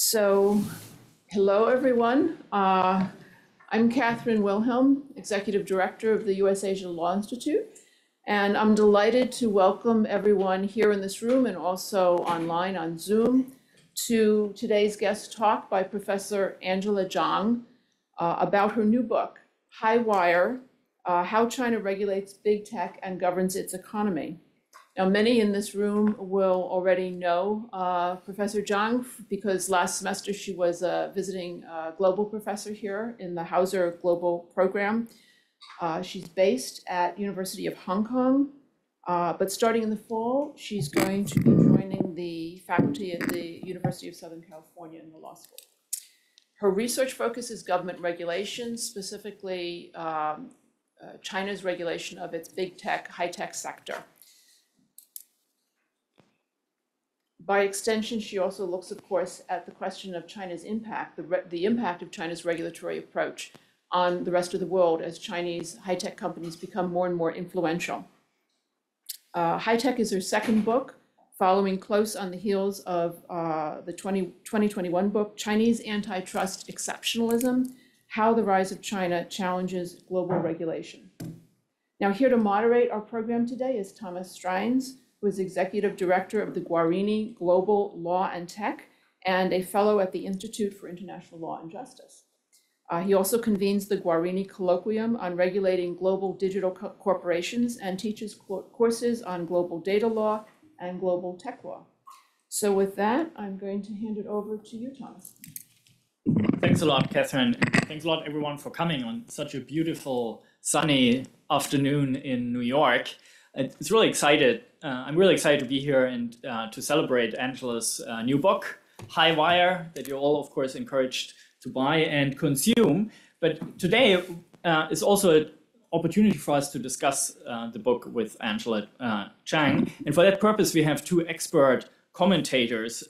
So, hello, everyone. Uh, I'm Catherine Wilhelm, Executive Director of the U.S. Asia Law Institute, and I'm delighted to welcome everyone here in this room and also online on Zoom to today's guest talk by Professor Angela Zhang uh, about her new book, High Wire, uh, How China Regulates Big Tech and Governs Its Economy. Now, many in this room will already know uh, Professor Zhang because last semester she was a visiting uh, global professor here in the Hauser Global Program. Uh, she's based at University of Hong Kong, uh, but starting in the fall, she's going to be joining the faculty at the University of Southern California in the law school. Her research focus is government regulation, specifically um, uh, China's regulation of its big tech, high tech sector. By extension, she also looks, of course, at the question of China's impact, the, the impact of China's regulatory approach on the rest of the world as Chinese high-tech companies become more and more influential. Uh, High Tech is her second book, following close on the heels of uh, the 20, 2021 book, Chinese Antitrust Exceptionalism, How the Rise of China Challenges Global Regulation. Now, here to moderate our program today is Thomas Streinz, who is Executive Director of the Guarini Global Law and Tech and a fellow at the Institute for International Law and Justice. Uh, he also convenes the Guarini Colloquium on regulating global digital co- corporations and teaches co- courses on global data law and global tech law. So with that, I'm going to hand it over to you, Thomas. Thanks a lot, Catherine. Thanks a lot, everyone, for coming on such a beautiful sunny afternoon in New York. It's really excited. Uh, I'm really excited to be here and uh, to celebrate Angela's uh, new book, High Wire, that you're all, of course, encouraged to buy and consume. But today uh, is also an opportunity for us to discuss uh, the book with Angela uh, Zhang. And for that purpose, we have two expert commentators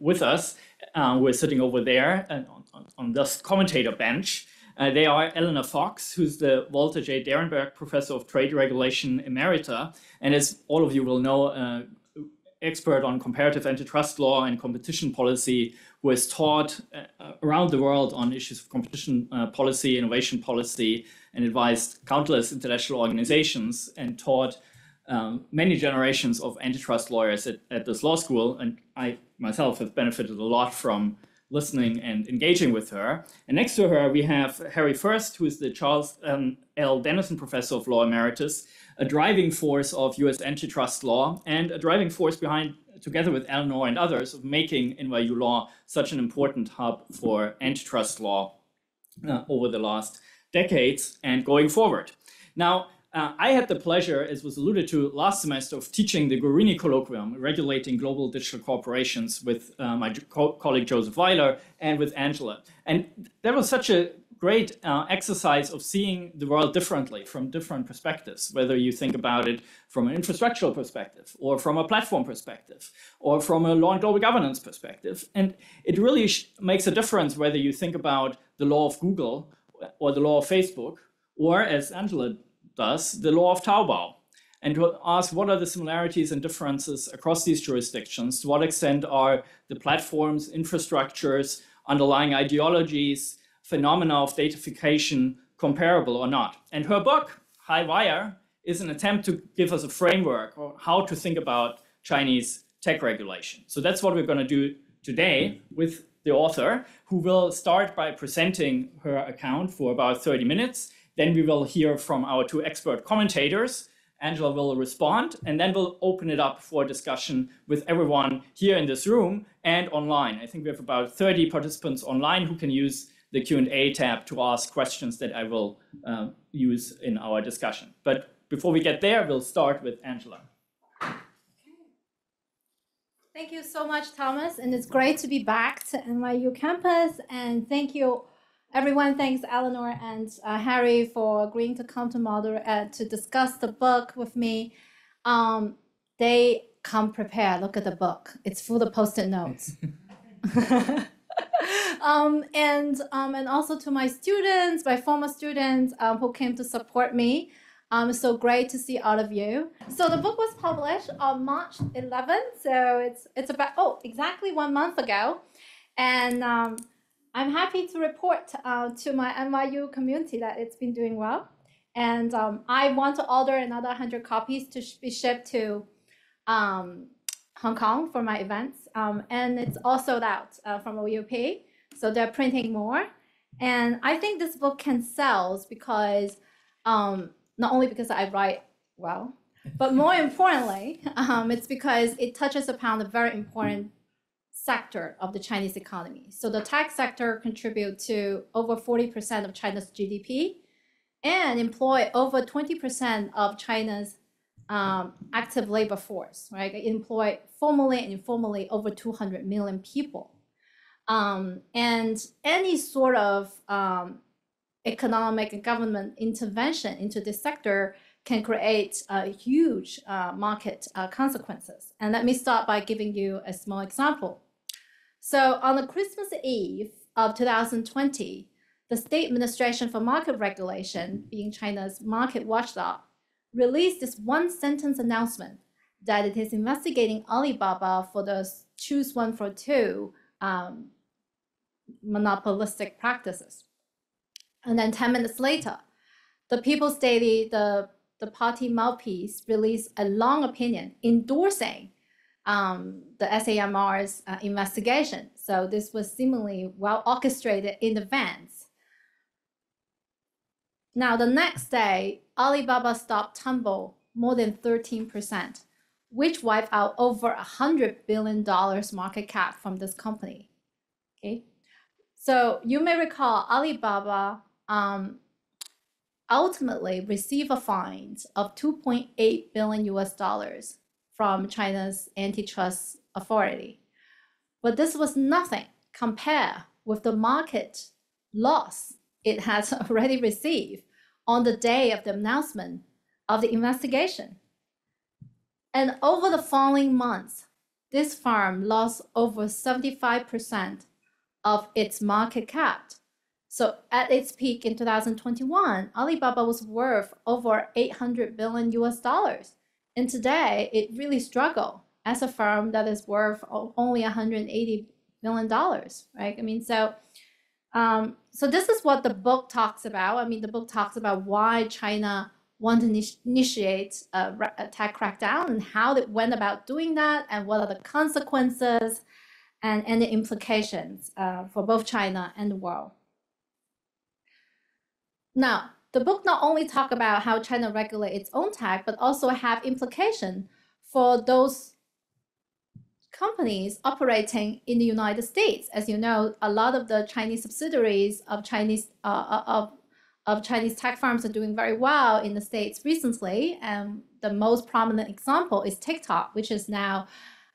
with us. we're sitting over there on, on, on this commentator bench. Uh, they are Eleanor Fox, who's the Walter J. Derenberg Professor of Trade Regulation Emerita, and as all of you will know, uh, expert on comparative antitrust law and competition policy, who has taught uh, around the world on issues of competition uh, policy, innovation policy, and advised countless international organizations and taught um, many generations of antitrust lawyers at, at this law school. And I myself have benefited a lot from listening and engaging with her. And next to her, we have Harry First, who is the Charles um, L. Denison Professor of Law Emeritus, a driving force of US antitrust law, and a driving force behind, together with Eleanor and others, of making NYU law such an important hub for antitrust law uh, over the last decades and going forward. Now, uh, I had the pleasure, as was alluded to last semester, of teaching the Guarini Colloquium, Regulating Global Digital Corporations, with uh, my co- colleague Joseph Weiler and with Angela. And that was such a great uh, exercise of seeing the world differently from different perspectives, whether you think about it from an infrastructural perspective, or from a platform perspective, or from a law and global governance perspective. And it really makes a difference whether you think about the law of Google or the law of Facebook, or as Angela does, the law of Taobao, and to ask what are the similarities and differences across these jurisdictions? To what extent are the platforms, infrastructures, underlying ideologies, phenomena of datafication comparable or not? And her book, High Wire, is an attempt to give us a framework or how to think about Chinese tech regulation. So that's what we're going to do today with the author, who will start by presenting her account for about 30 minutes then we will hear from our two expert commentators. Angela will respond, and then we'll open it up for discussion with everyone here in this room and online. I think we have about 30 participants online who can use the Q&A tab to ask questions that I will uh, use in our discussion. But before we get there, we'll start with Angela. Thank you so much, Thomas, and it's great to be back to NYU campus. And thank you Everyone thanks Eleanor and uh, Harry for agreeing to come to Mulder uh, to discuss the book with me. Um, they come prepared. Look at the book; it's full of post-it notes. um, and um, and also to my students, my former students um, who came to support me. Um, so great to see all of you. So the book was published on March 11th. So it's it's about oh exactly one month ago. And um, I'm happy to report uh, to my NYU community that it's been doing well. And um, I want to order another 100 copies to be shipped to um, Hong Kong for my events. Um, and it's all sold out uh, from OUP. So they're printing more. And I think this book can sell because um, not only because I write well, but more importantly, um, it's because it touches upon a very important sector of the Chinese economy. So the tech sector contribute to over 40% of China's GDP and employ over 20% of China's um, active labor force, right? It employ formally and informally over 200 million people. Um, and any sort of um, economic and government intervention into this sector can create huge uh, market uh, consequences. And let me start by giving you a small example. So on the Christmas Eve of 2020, the State Administration for Market Regulation, being China's market watchdog, released this one sentence announcement that it is investigating Alibaba for the choose one for two um, monopolistic practices. And then 10 minutes later, the People's Daily, the, the party mouthpiece, released a long opinion endorsing um, the SAMR's uh, investigation. So this was seemingly well orchestrated in advance. Now, the next day, Alibaba stock tumbled more than 13%, which wiped out over $100 billion market cap from this company. Okay, so you may recall Alibaba um, ultimately received a fine of 2.8 billion US dollars from China's antitrust authority. But this was nothing compared with the market loss it has already received on the day of the announcement of the investigation. And over the following months, this firm lost over 75% of its market cap. So at its peak in 2021, Alibaba was worth over 800 billion US dollars. And today it really struggled as a firm that is worth only 180 million dollars, right? I mean, so um, so this is what the book talks about. I mean, the book talks about why China wanted to initiate a, a tech crackdown and how they went about doing that, and what are the consequences and any implications uh, for both China and the world. Now, the book not only talk about how China regulate its own tech, but also have implication for those companies operating in the United States. As you know, a lot of the Chinese subsidiaries of Chinese uh, uh, of of Chinese tech firms are doing very well in the states recently, and the most prominent example is TikTok, which is now.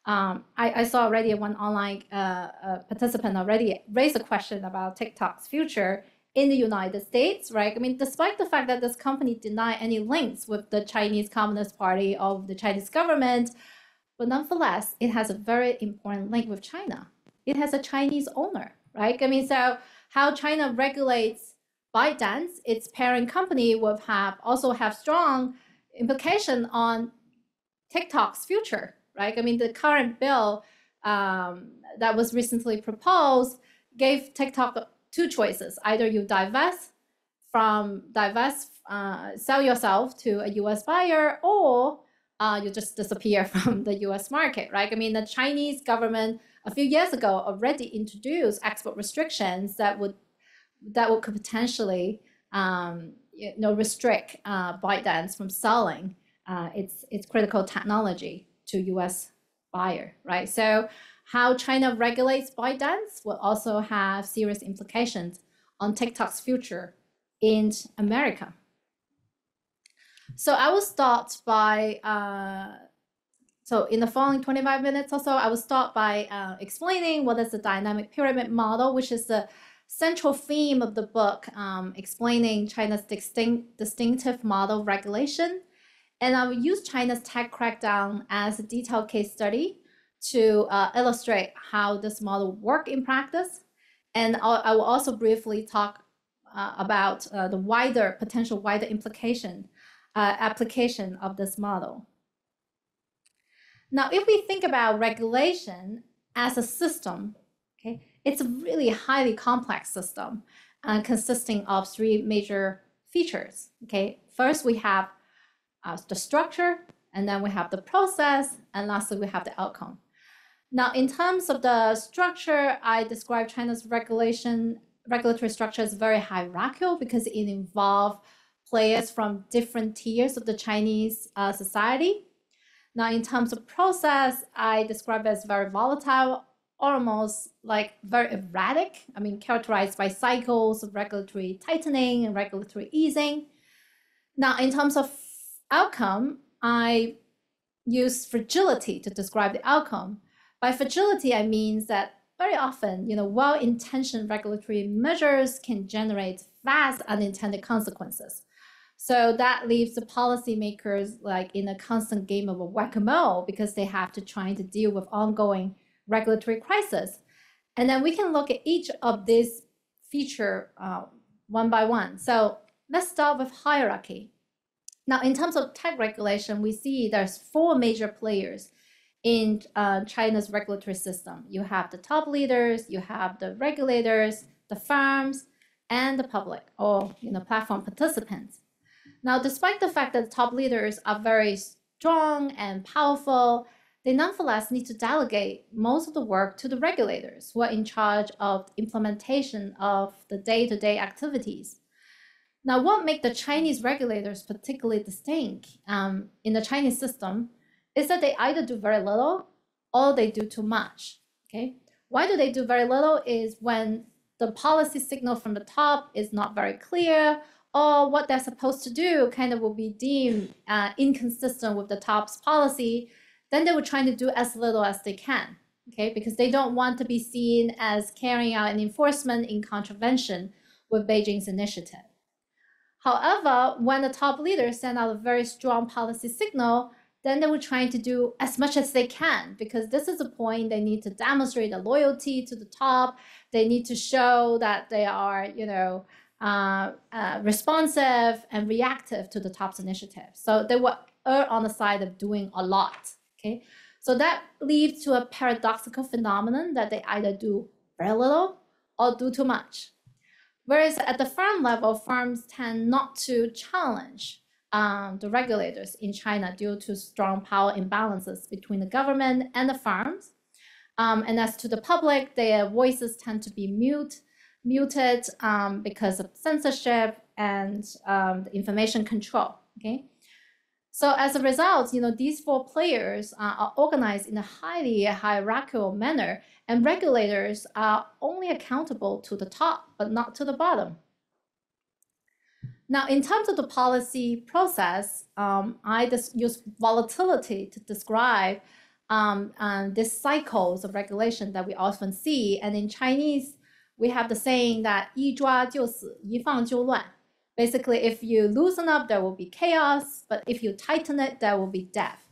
Um, I, I, saw already one online uh, uh, participant already raise a question about TikTok's future in the United States, right? I mean, despite the fact that this company deny any links with the Chinese Communist Party of the Chinese government, but nonetheless, it has a very important link with China. It has a Chinese owner, right? I mean, so how China regulates ByteDance, its parent company, will have also have strong implication on TikTok's future, right? I mean, the current bill um, that was recently proposed gave TikTok two choices. Either you divest from divest, uh, sell yourself to a U.S. buyer, or uh, you just disappear from the U.S. market, right? I mean, the Chinese government a few years ago already introduced export restrictions that would that would could potentially um, you know restrict uh, ByteDance from selling uh, its its critical technology to U.S. buyer, right? So how China regulates ByteDance will also have serious implications on TikTok's future in America. So I will start by, uh, so in the following 25 minutes or so, I will start by uh, explaining what is the dynamic pyramid model, which is the central theme of the book, um, explaining China's distinct, distinctive model regulation. And I will use China's tech crackdown as a detailed case study to uh, illustrate how this model work in practice. And I'll, I will also briefly talk uh, about uh, the wider potential wider implication uh, application of this model. Now, if we think about regulation as a system, okay, it's a really highly complex system uh, consisting of three major features. Okay, first we have uh, the structure, and then we have the process, and lastly we have the outcome. Now, in terms of the structure, I describe China's regulation regulatory structure as very hierarchical because it involves players from different tiers of the Chinese uh, society. Now, in terms of process, I describe it as very volatile, almost like very erratic. I mean, characterized by cycles of regulatory tightening and regulatory easing. Now, in terms of outcome, I use fragility to describe the outcome. By fragility, I mean that very often, you know, well-intentioned regulatory measures can generate vast unintended consequences. So that leaves the policymakers like in a constant game of a whack-a-mole because they have to try to deal with ongoing regulatory crisis. And then we can look at each of these feature uh, one by one. So let's start with hierarchy. Now, in terms of tech regulation, we see there's four major players in uh, China's regulatory system. You have the top leaders, you have the regulators, the firms, and the public, or you know, platform participants. Now, despite the fact that the top leaders are very strong and powerful, they nonetheless need to delegate most of the work to the regulators who are in charge of implementation of the day-to-day activities. Now, what makes the Chinese regulators particularly distinct um, in the Chinese system is that they either do very little or they do too much. Okay. Why do they do very little is when the policy signal from the top is not very clear or what they're supposed to do kind of will be deemed uh, inconsistent with the top's policy, then they will try to do as little as they can, okay? Because they don't want to be seen as carrying out an enforcement in contravention with Beijing's initiative. However, when the top leaders send out a very strong policy signal, then they were trying to do as much as they can because this is a point they need to demonstrate a loyalty to the top. They need to show that they are, you know, uh, uh, responsive and reactive to the top's initiative. So they were on the side of doing a lot. Okay, so that leads to a paradoxical phenomenon that they either do very little or do too much. Whereas at the firm level, firms tend not to challenge um, the regulators in China due to strong power imbalances between the government and the farms. Um, and as to the public, their voices tend to be mute, muted um, because of censorship and um, information control. Okay. So as a result, you know, these four players uh, are organized in a highly hierarchical manner, and regulators are only accountable to the top, but not to the bottom. Now, in terms of the policy process, um, I just use volatility to describe um, um, these cycles of regulation that we often see. And in Chinese, we have the saying that 一抓就死,一放就乱. Basically, if you loosen up, there will be chaos. But if you tighten it, there will be death.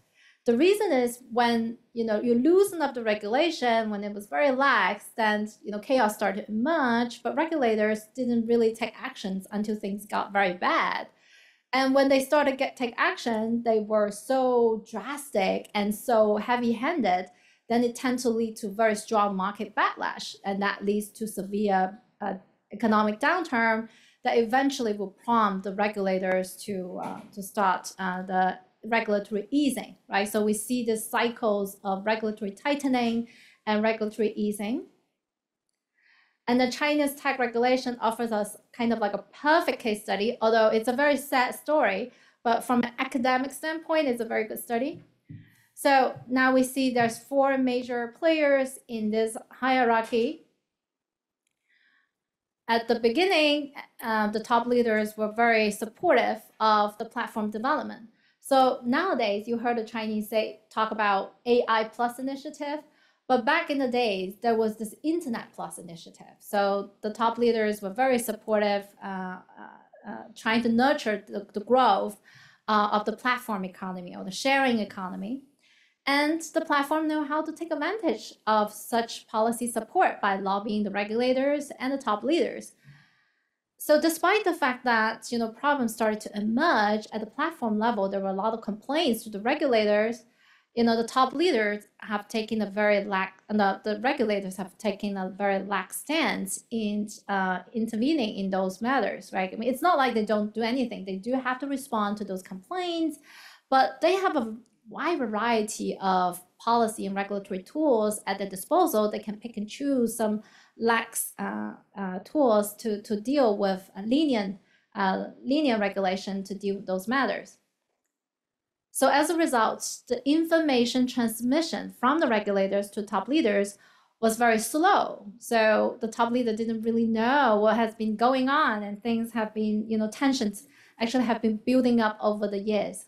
The reason is when you know you loosen up the regulation when it was very lax, then you know chaos started much. But regulators didn't really take actions until things got very bad. And when they started get take action, they were so drastic and so heavy-handed. Then it tends to lead to very strong market backlash, and that leads to severe uh, economic downturn that eventually will prompt the regulators to uh, to start uh, the regulatory easing, right? So we see the cycles of regulatory tightening and regulatory easing. And the China's tech regulation offers us kind of like a perfect case study, although it's a very sad story, but from an academic standpoint, it's a very good study. So now we see there's four major players in this hierarchy. At the beginning, uh, the top leaders were very supportive of the platform development. So nowadays, you heard the Chinese say talk about AI Plus initiative, but back in the days, there was this Internet Plus initiative. So the top leaders were very supportive, uh, uh, uh, trying to nurture the, the growth uh, of the platform economy or the sharing economy. And the platform know how to take advantage of such policy support by lobbying the regulators and the top leaders. So despite the fact that you know problems started to emerge at the platform level, there were a lot of complaints to the regulators. you know, the top leaders have taken a very lax, the, the regulators have taken a very lax stance in uh, intervening in those matters, right? I mean, it's not like they don't do anything. They do have to respond to those complaints, but they have a wide variety of policy and regulatory tools at their disposal. They can pick and choose some lax uh, uh, tools to, to deal with lenient, uh, lenient regulation to deal with those matters. So as a result, the information transmission from the regulators to top leaders was very slow. So the top leader didn't really know what has been going on, and things have been, you know, tensions actually have been building up over the years.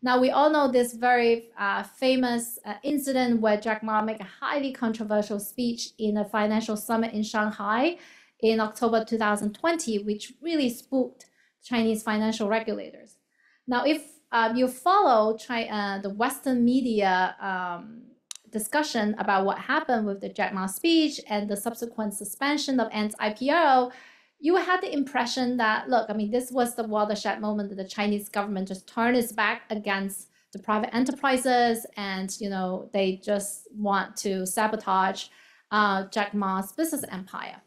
Now we all know this very uh, famous uh, incident where Jack Ma made a highly controversial speech in a financial summit in Shanghai in October 2020, which really spooked Chinese financial regulators. Now, if um, you follow uh, the Western media um, discussion about what happened with the Jack Ma speech and the subsequent suspension of Ant's IPO, you had the impression that, look, I mean, this was the watershed moment that the Chinese government just turned its back against the private enterprises and, you know, they just want to sabotage uh, Jack Ma's business empire.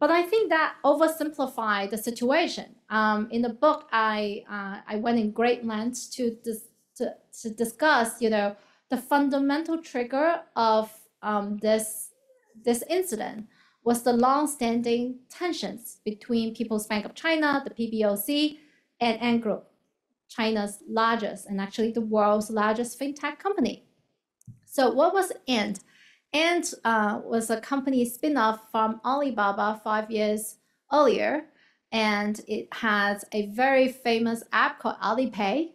But I think that oversimplified the situation. Um, in the book, I uh, I went in great lengths to, dis- to to discuss, you know, the fundamental trigger of um, this this incident was the long-standing tensions between People's Bank of China, the PBOC, and Ant Group, China's largest and actually the world's largest fintech company. So what was Ant? Ant uh, was a company spin-off from Alibaba five years earlier, and it has a very famous app called Alipay,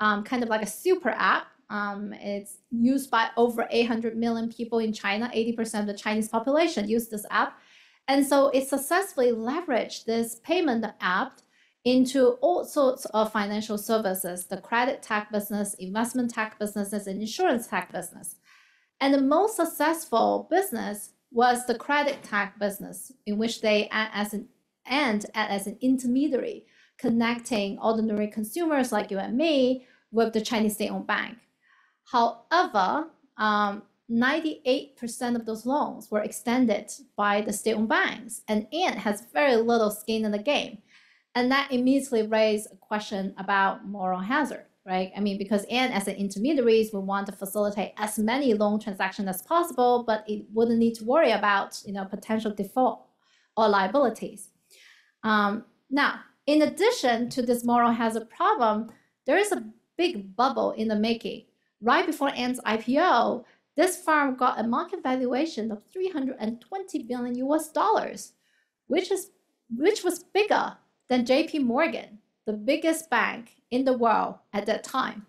um, kind of like a super app. Um, it's used by over 800 million people in China. 80% of the Chinese population use this app. And so it successfully leveraged this payment app into all sorts of financial services, the credit tech business, investment tech businesses, and insurance tech business. And the most successful business was the credit tech business, in which they act as an and as an intermediary, connecting ordinary consumers like you and me with the Chinese state-owned bank. However, um, 98% of those loans were extended by the state-owned banks, and Ant has very little skin in the game. And that immediately raised a question about moral hazard right? I mean, because Ant as an intermediary we want to facilitate as many loan transactions as possible, but it wouldn't need to worry about, you know, potential default or liabilities. Um, now, in addition to this moral hazard problem, there is a big bubble in the making. Right before Ant's IPO, this farm got a market valuation of 320 billion US dollars, which is which was bigger than JP Morgan, the biggest bank in the world at that time.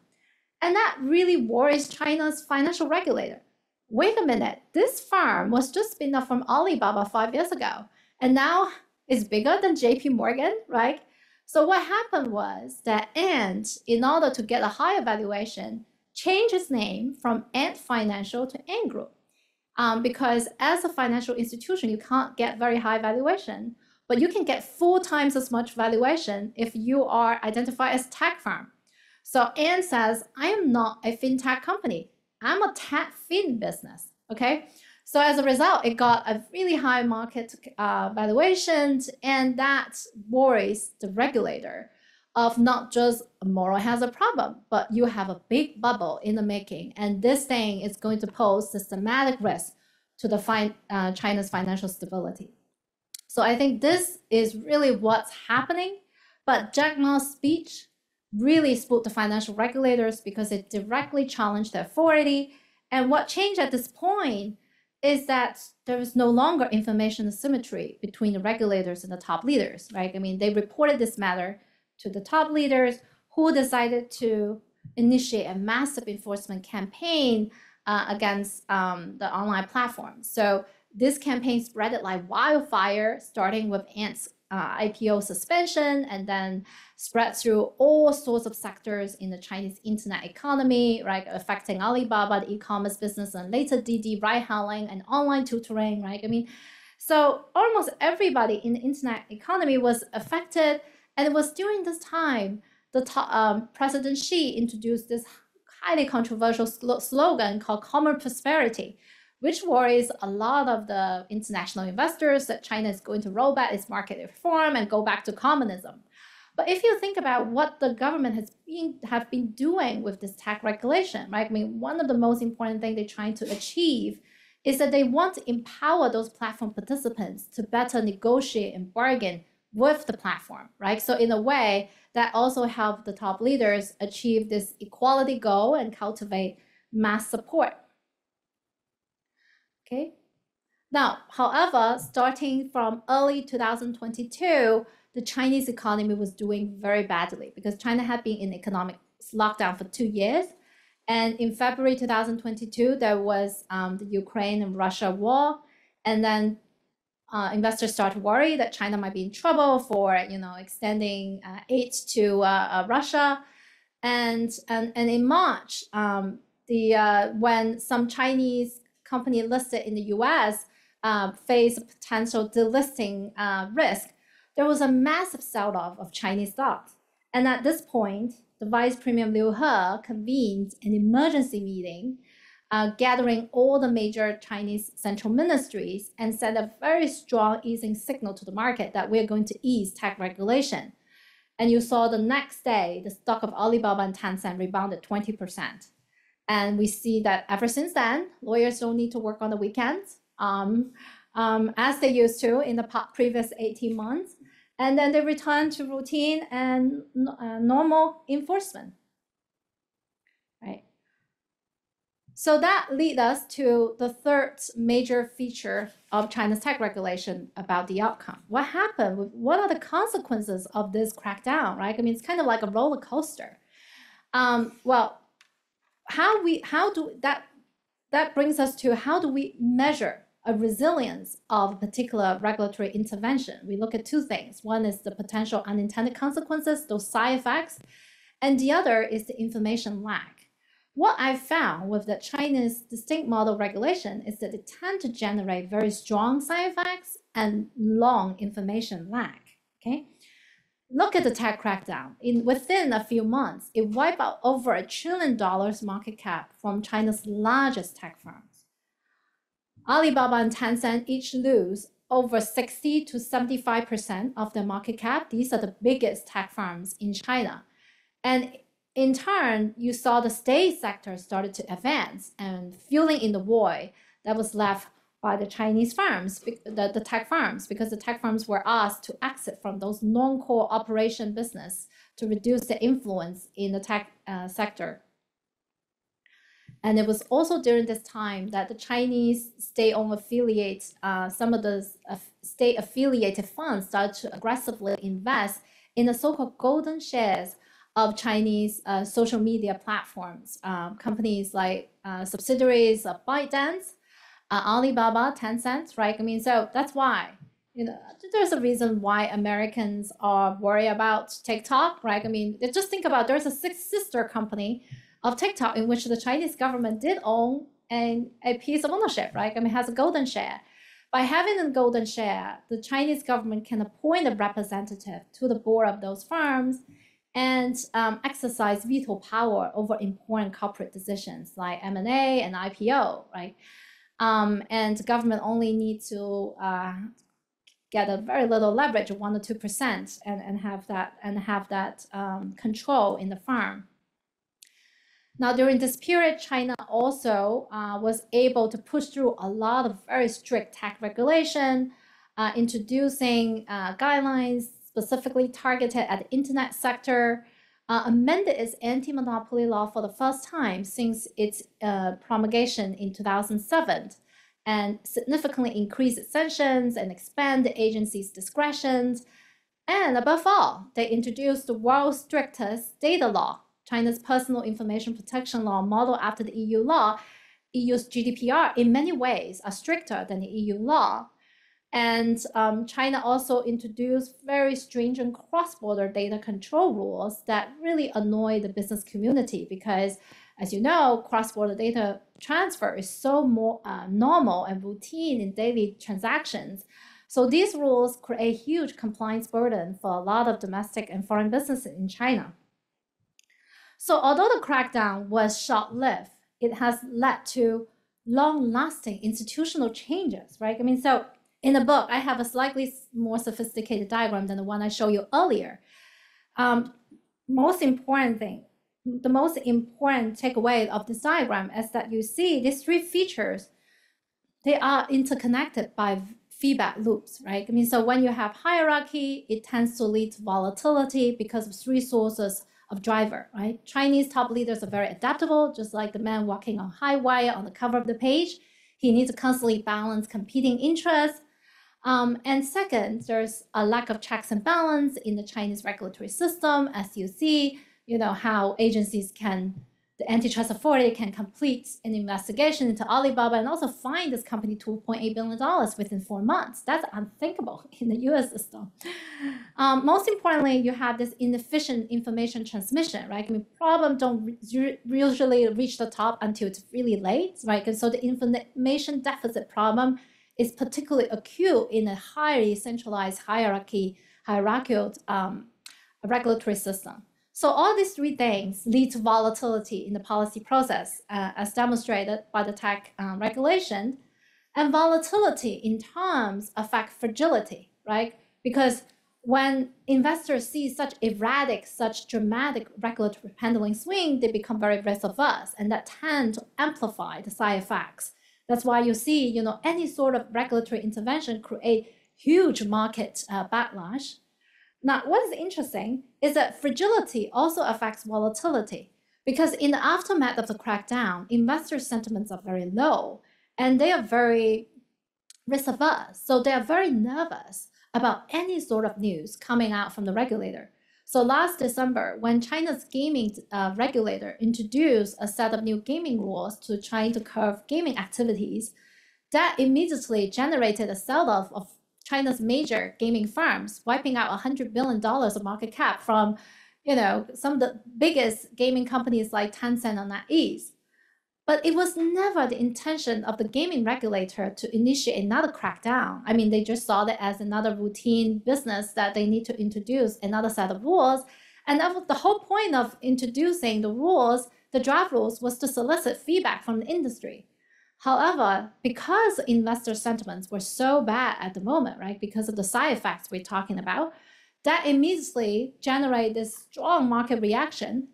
And that really worries China's financial regulator. Wait a minute, this firm was just spun off from Alibaba five years ago, and now it's bigger than JP Morgan, right? So what happened was that Ant, in order to get a higher valuation, changed its name from Ant Financial to Ant Group. Um, because as a financial institution, you can't get very high valuation but you can get four times as much valuation if you are identified as tech firm. So Ant says, I am not a fintech company. I'm a tech fin business. Okay. So as a result, it got a really high market uh, valuation, and that worries the regulator of not just a moral hazard problem, but you have a big bubble in the making, and this thing is going to pose systematic risk to the uh, China's financial stability. So I think this is really what's happening. But Jack Ma's speech really spooked the financial regulators because it directly challenged their authority. And what changed at this point is that there was no longer information asymmetry between the regulators and the top leaders, right? I mean, they reported this matter to the top leaders who decided to initiate a massive enforcement campaign uh, against um, the online platforms. So this campaign spread it like wildfire, starting with Ant's uh, IPO suspension and then spread through all sorts of sectors in the Chinese internet economy, right, affecting Alibaba, the e-commerce business, and later Didi, ride-hailing, and online tutoring, right? I mean, so almost everybody in the internet economy was affected, and it was during this time the um, President Xi introduced this highly controversial sl- slogan called common prosperity, which worries a lot of the international investors that China is going to roll back its market reform and go back to communism. But if you think about what the government has been have been doing with this tech regulation, right? I mean, one of the most important things they're trying to achieve is that they want to empower those platform participants to better negotiate and bargain with the platform, right? So in a way, that also help the top leaders achieve this equality goal and cultivate mass support. Okay. Now, however, starting from early 2022, the Chinese economy was doing very badly because China had been in economic lockdown for two years. And in February 2022, there was um, the Ukraine and Russia war. And then uh, investors start to worry that China might be in trouble for, you know, extending uh, aid to uh, uh Russia. And, and, and in March, um, the, uh, when some Chinese company listed in the US uh, faced potential delisting risk, there was a massive sell-off of Chinese stocks. And at this point, the Vice Premier Liu He convened an emergency meeting, uh, gathering all the major Chinese central ministries and sent a very strong easing signal to the market that we're going to ease tech regulation. And you saw the next day, the stock of Alibaba and Tencent rebounded 20%. And we see that ever since then, lawyers don't need to work on the weekends um, um, as they used to in the previous 18 months and then they return to routine and uh, normal enforcement. Right. So that leads us to the third major feature of China's tech regulation about the outcome. What happened? What are the consequences of this crackdown? Right. I mean, it's kind of like a roller coaster. Um, well, how we how do that that brings us to how do we measure a resilience of a particular regulatory intervention. We look at two things. One is the potential unintended consequences, those side effects, and the other is the information lag. What I found with the China's distinct model regulation is that they tend to generate very strong side effects and long information lag. Okay, look at the tech crackdown. In within a few months, it wiped out over a trillion dollars market cap from China's largest tech firms. Alibaba and Tencent each lose over 60 to 75% of their market cap. These are the biggest tech firms in China. And in turn, you saw the state sector started to advance and filling in the void that was left by the Chinese firms, the, the tech firms, because the tech firms were asked to exit from those non-core operation business to reduce the influence in the tech uh, sector. And it was also during this time that the Chinese state-owned affiliates, uh, some of the state-affiliated funds started to aggressively invest in the so-called golden shares of Chinese uh, social media platforms, um, companies like uh, subsidiaries of ByteDance, uh, Alibaba, Tencent, right? I mean, so that's why you know, there's a reason why Americans are worried about TikTok, right? I mean, just think about there's a sister company of TikTok in which the Chinese government did own an, a piece of ownership, right? I mean, has a golden share. By having a golden share, the Chinese government can appoint a representative to the board of those firms and um, exercise veto power over important corporate decisions like M&A and IPO, right? Um, and government only need to uh, get a very little leverage, one or two percent, and, and have that and have that um, control in the firm. Now, during this period, China also uh, was able to push through a lot of very strict tech regulation, uh, introducing uh, guidelines specifically targeted at the internet sector, uh, amended its anti-monopoly law for the first time since its uh, promulgation in 2007, and significantly increased its sanctions and expand the agency's discretions. And above all, they introduced the world's strictest data law, China's personal information protection law, modeled after the EU law, EU's GDPR, in many ways are stricter than the EU law. And um, China also introduced very stringent cross-border data control rules that really annoy the business community because, as you know, cross-border data transfer is so more uh, normal and routine in daily transactions. So these rules create a huge compliance burden for a lot of domestic and foreign businesses in China. So although the crackdown was short-lived, it has led to long-lasting institutional changes, right? I mean, so in the book, I have a slightly more sophisticated diagram than the one I showed you earlier. Um, most important thing, the most important takeaway of this diagram is that you see these three features, they are interconnected by feedback loops, right? I mean, so when you have hierarchy, it tends to lead to volatility because of three sources of driver, right? Chinese top leaders are very adaptable, just like the man walking on high wire on the cover of the page. He needs to constantly balance competing interests. Um, and second, there's a lack of checks and balance in the Chinese regulatory system, as you see, you know, how agencies can the antitrust authority can complete an investigation into Alibaba and also fine this company $2.8 billion within four months. That's unthinkable in the US system. Um, most importantly, you have this inefficient information transmission, right? I mean, problems don't usually reach the top until it's really late, right? And so the information deficit problem is particularly acute in a highly centralized hierarchy, hierarchical um, regulatory system. So all these three things lead to volatility in the policy process, uh, as demonstrated by the tech um, regulation. And volatility in terms affect fragility, right? Because when investors see such erratic, such dramatic regulatory pendulum swing, they become very risk averse, and that tend to amplify the side effects. That's why you see, you know, any sort of regulatory intervention create huge market uh, backlash. Now, what is interesting is that fragility also affects volatility because in the aftermath of the crackdown, investor sentiments are very low and they are very risk averse. So they are very nervous about any sort of news coming out from the regulator. So last December, when China's gaming uh, regulator introduced a set of new gaming rules to try to curb gaming activities, that immediately generated a sell-off of China's major gaming firms, wiping out $100 billion of market cap from, you know, some of the biggest gaming companies like Tencent and NetEase. But it was never the intention of the gaming regulator to initiate another crackdown. I mean, they just saw it as another routine business that they need to introduce another set of rules. And that was the whole point of introducing the rules, the draft rules, was to solicit feedback from the industry. However, because investor sentiments were so bad at the moment, right, because of the side effects we're talking about, that immediately generated this strong market reaction.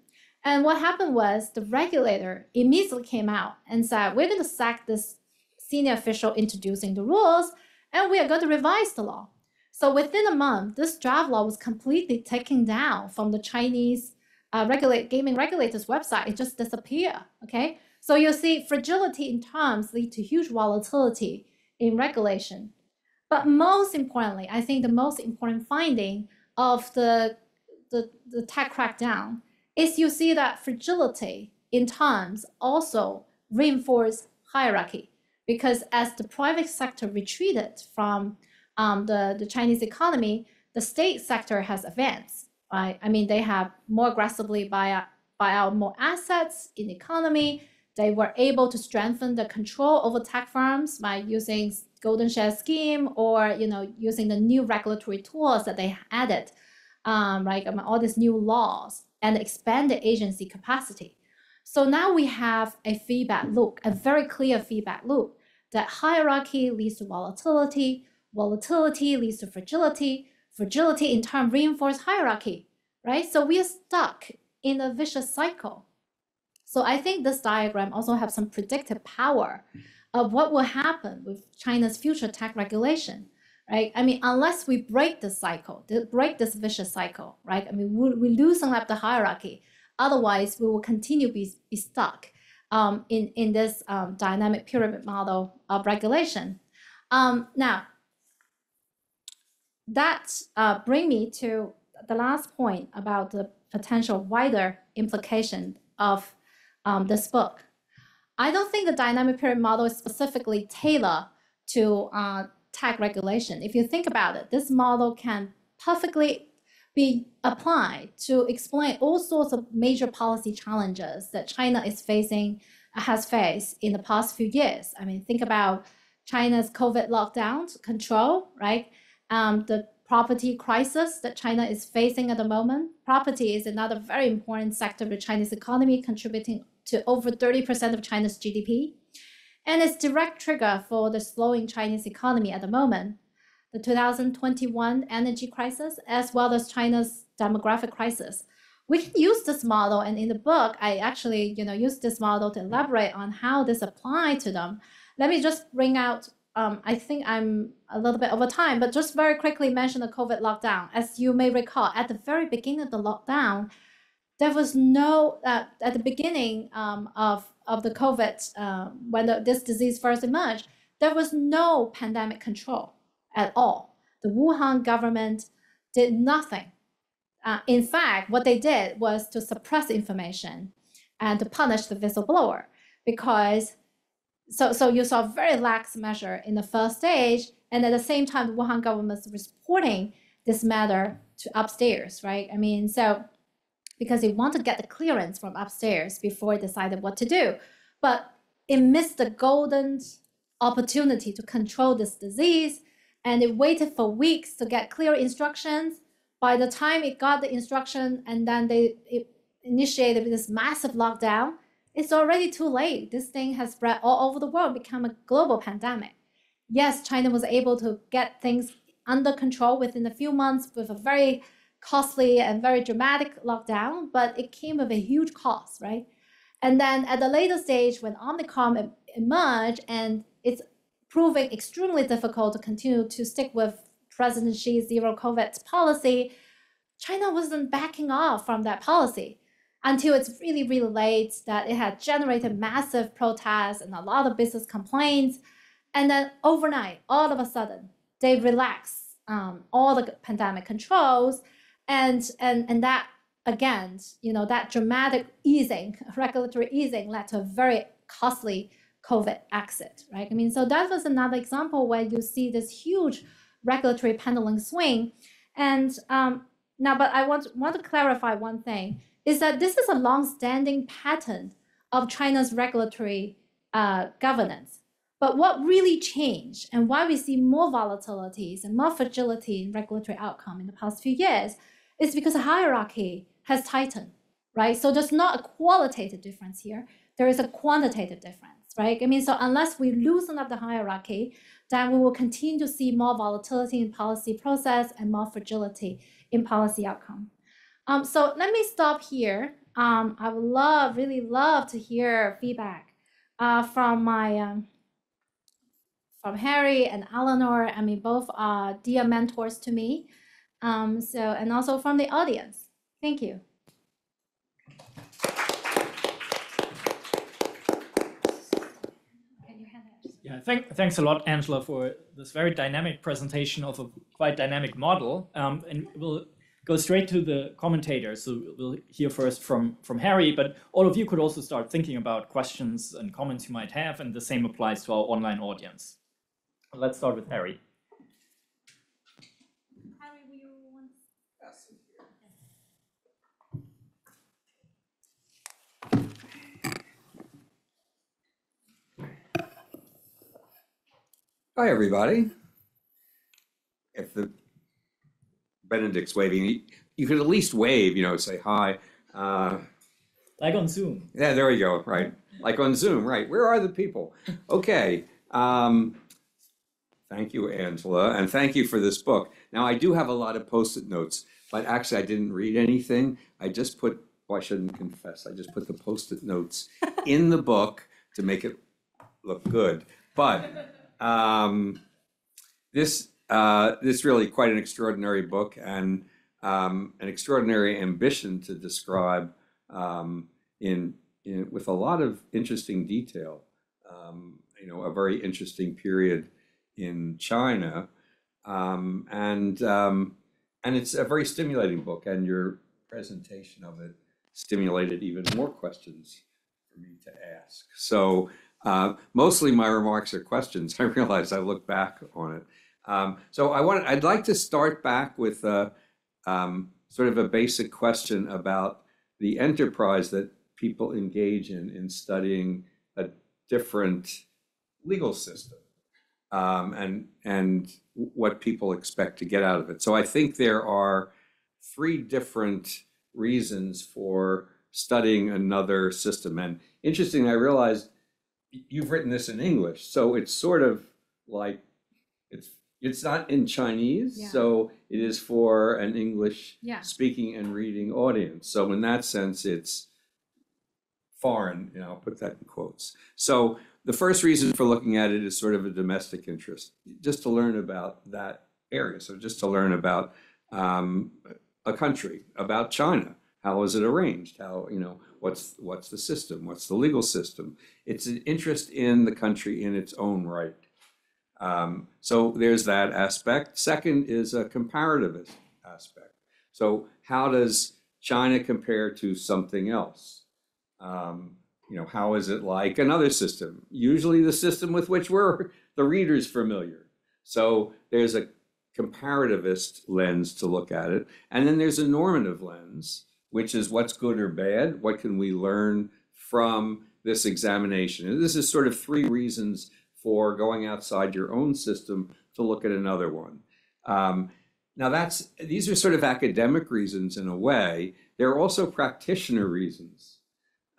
And what happened was the regulator immediately came out and said, we're going to sack this senior official introducing the rules, and we are going to revise the law. So within a month, this draft law was completely taken down from the Chinese uh, regulate gaming regulators website. It just disappeared. Okay, so you see fragility in terms lead to huge volatility in regulation. But most importantly, I think the most important finding of the, the, the tech crackdown is you see that fragility in times also reinforce hierarchy because as the private sector retreated from um, the, the Chinese economy, the state sector has advanced, right? I mean, they have more aggressively buy, buy out more assets in the economy, they were able to strengthen the control over tech firms by using golden share scheme or you know using the new regulatory tools that they added, um, right? I mean, all these new laws and expand the agency capacity. So now we have a feedback loop, a very clear feedback loop that hierarchy leads to volatility, volatility leads to fragility, fragility in turn reinforce hierarchy, right? So we are stuck in a vicious cycle. So I think this diagram also has some predictive power of what will happen with China's future tech regulation, right? I mean, unless we break this cycle, break this vicious cycle, right? I mean, we, we loosen up the hierarchy. Otherwise, we will continue to be, be stuck um, in, in this um, dynamic pyramid model of regulation. Um, now, that uh, bring me to the last point about the potential wider implication of um, this book. I don't think the dynamic pyramid model is specifically tailored to uh, tech regulation. If you think about it, this model can perfectly be applied to explain all sorts of major policy challenges that China is facing, has faced in the past few years. I mean, think about China's COVID lockdown control, right? Um, the property crisis that China is facing at the moment. Property is another very important sector of the Chinese economy, contributing to over 30% of China's GDP. And it's direct trigger for the slowing Chinese economy at the moment. The 2021 energy crisis, as well as China's demographic crisis. We can use this model, and in the book, I actually, you know, use this model to elaborate on how this applied to them. Let me just bring out um, I think I'm a little bit over time, but just very quickly mention the COVID lockdown. As you may recall, at the very beginning of the lockdown, there was no, uh, at the beginning um, of, of the COVID, uh, when the, this disease first emerged, there was no pandemic control at all. The Wuhan government did nothing. Uh, in fact, what they did was to suppress information and to punish the whistleblower because so, so you saw very lax measure in the first stage, and at the same time, the Wuhan government was reporting this matter to upstairs, right? I mean, so because they want to get the clearance from upstairs before decided what to do, but it missed the golden opportunity to control this disease, and it waited for weeks to get clear instructions. By the time it got the instruction, and then they initiated this massive lockdown it's already too late. This thing has spread all over the world, become a global pandemic. Yes, China was able to get things under control within a few months with a very costly and very dramatic lockdown, but it came with a huge cost, right? And then at the later stage, when Omicron emerged and it's proving extremely difficult to continue to stick with President Xi's zero COVID policy, China wasn't backing off from that policy until it's really, really late that it had generated massive protests and a lot of business complaints. And then overnight, all of a sudden, they relax um, all the pandemic controls. And, and, and that, again, you know, that dramatic easing, regulatory easing led to a very costly COVID exit, right? I mean, so that was another example where you see this huge regulatory pendulum swing. And um, now, but I want, want to clarify one thing is that this is a long-standing pattern of China's regulatory uh, governance. But what really changed and why we see more volatilities and more fragility in regulatory outcome in the past few years is because the hierarchy has tightened, right? So there's not a qualitative difference here. There is a quantitative difference, right? I mean, so unless we loosen up the hierarchy, then we will continue to see more volatility in policy process and more fragility in policy outcome. Um, so let me stop here. Um, I would love, really love to hear feedback uh, from my um, from Harry and Eleanor. I mean, both are dear mentors to me. Um, so and also from the audience. Thank you. Yeah, thank, thanks a lot, Angela, for this very dynamic presentation of a quite dynamic model. Um, and we'll go straight to the commentators. So we'll hear first from, from Harry, but all of you could also start thinking about questions and comments you might have, and the same applies to our online audience. Let's start with Harry. Harry, will you want? Hi, everybody. If the Benedict's waving, you could at least wave, you know, say hi. Uh, Like on Zoom. yeah, there we go, right? Like on Zoom, right? Where are the people? Okay. Um, thank you, Angela, and thank you for this book. Now, I do have a lot of post-it notes, but actually, I didn't read anything. I just put, well, I shouldn't confess, I just put the post-it notes in the book to make it look good. But um, this uh, this really quite an extraordinary book and um, an extraordinary ambition to describe um, in, in with a lot of interesting detail. Um, you know, a very interesting period in China, um, and um, and it's a very stimulating book. And your presentation of it stimulated even more questions for me to ask. So. Uh, mostly my remarks are questions. I realize I look back on it. Um, so I want, I'd like to start back with uh, um, sort of a basic question about the enterprise that people engage in in studying a different legal system. Um, and and what people expect to get out of it. So I think there are three different reasons for studying another system. And interesting, I realized you've written this in English, so it's sort of like it's it's not in Chinese, Yeah. so it is for an English Yeah. speaking and reading audience. So in that sense, it's foreign, you know, I'll put that in quotes. So the first reason for looking at it is sort of a domestic interest, just to learn about that area. So just to learn about um, a country, about China. How is it arranged? How, you know, what's what's the system? What's the legal system? It's an interest in the country in its own right. Um, so there's that aspect. Second is a comparativist aspect. So how does China compare to something else? Um, you know, how is it like another system? Usually the system with which we're the readers familiar. So there's a comparativist lens to look at it. And then there's a normative lens, which is what's good or bad? What can we learn from this examination? And this is sort of three reasons for going outside your own system to look at another one. Um, now that's these are sort of academic reasons in a way. There are also practitioner reasons.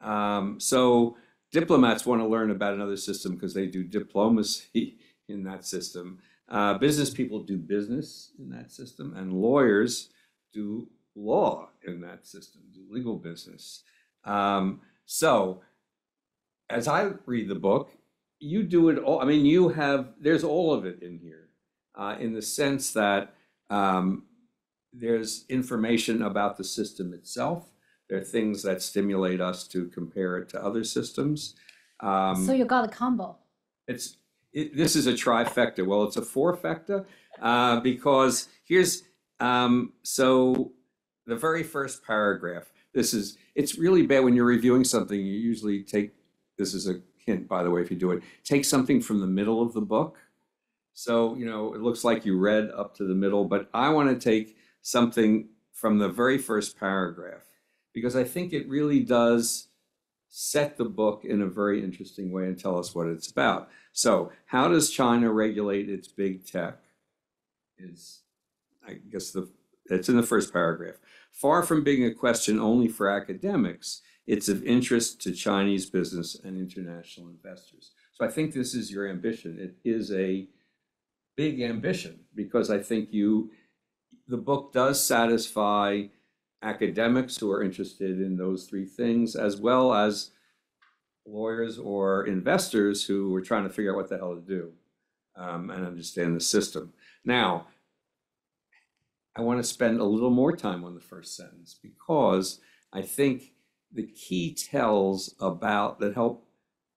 Um, so diplomats want to learn about another system because they do diplomacy in that system. Uh, business people do business in that system, and lawyers do law in that system, do legal business. Um, so, as I read the book, you do it all. I mean, you have there's all of it in here, uh, in the sense that um, there's information about the system itself. There are things that stimulate us to compare it to other systems. Um, So you got a combo. it's it, this is a trifecta. Well, it's a fourfecta uh, because here's um, so the very first paragraph. This is it's really bad when you're reviewing something. You usually take this is a hint, by the way, if you do it. Take something from the middle of the book. So you know it looks like you read up to the middle, but I want to take something from the very first paragraph because I think it really does set the book in a very interesting way and tell us what it's about. So, how does China regulate its big tech? Is I guess the it's in the first paragraph. Far from being a question only for academics, it's of interest to Chinese business and international investors. So I think this is your ambition. It is a big ambition because I think you the book does satisfy academics who are interested in those three things as well as lawyers or investors who were trying to figure out what the hell to do um, and understand the system. Now, I want to spend a little more time on the first sentence because I think the key tells about that help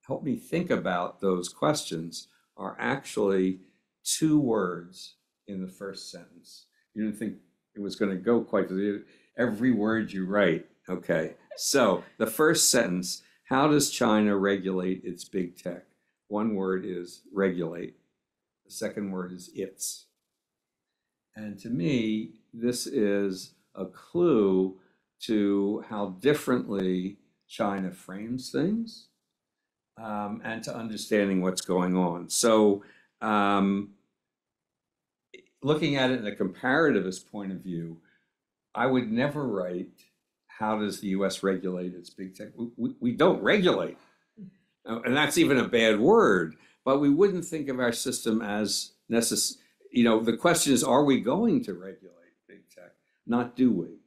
help me think about those questions are actually two words in the first sentence. You didn't think it was going to go quite to the every word you write. Okay. So the first sentence how does China regulate its big tech? One word is regulate. The second word is its. And to me, this is a clue to how differently China frames things um, and to understanding what's going on. So, um, looking at it in a comparativist point of view, I would never write how does the US regulate its big tech? We, we, don't regulate. And that's even a bad word, but we wouldn't think of our system as necessary. You know, the question is, are we going to regulate big tech? Not do we?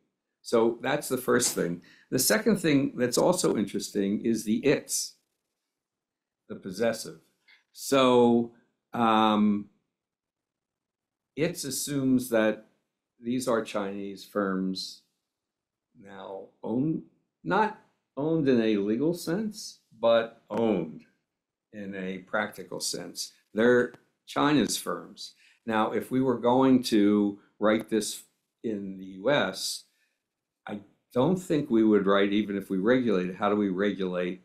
So that's the first thing. The second thing that's also interesting is the its, the possessive. So um, its assumes that these are Chinese firms now owned, not owned in a legal sense, but owned in a practical sense. They're China's firms. Now, if we were going to write this in the US, I don't think we would write, even if we regulated, how do we regulate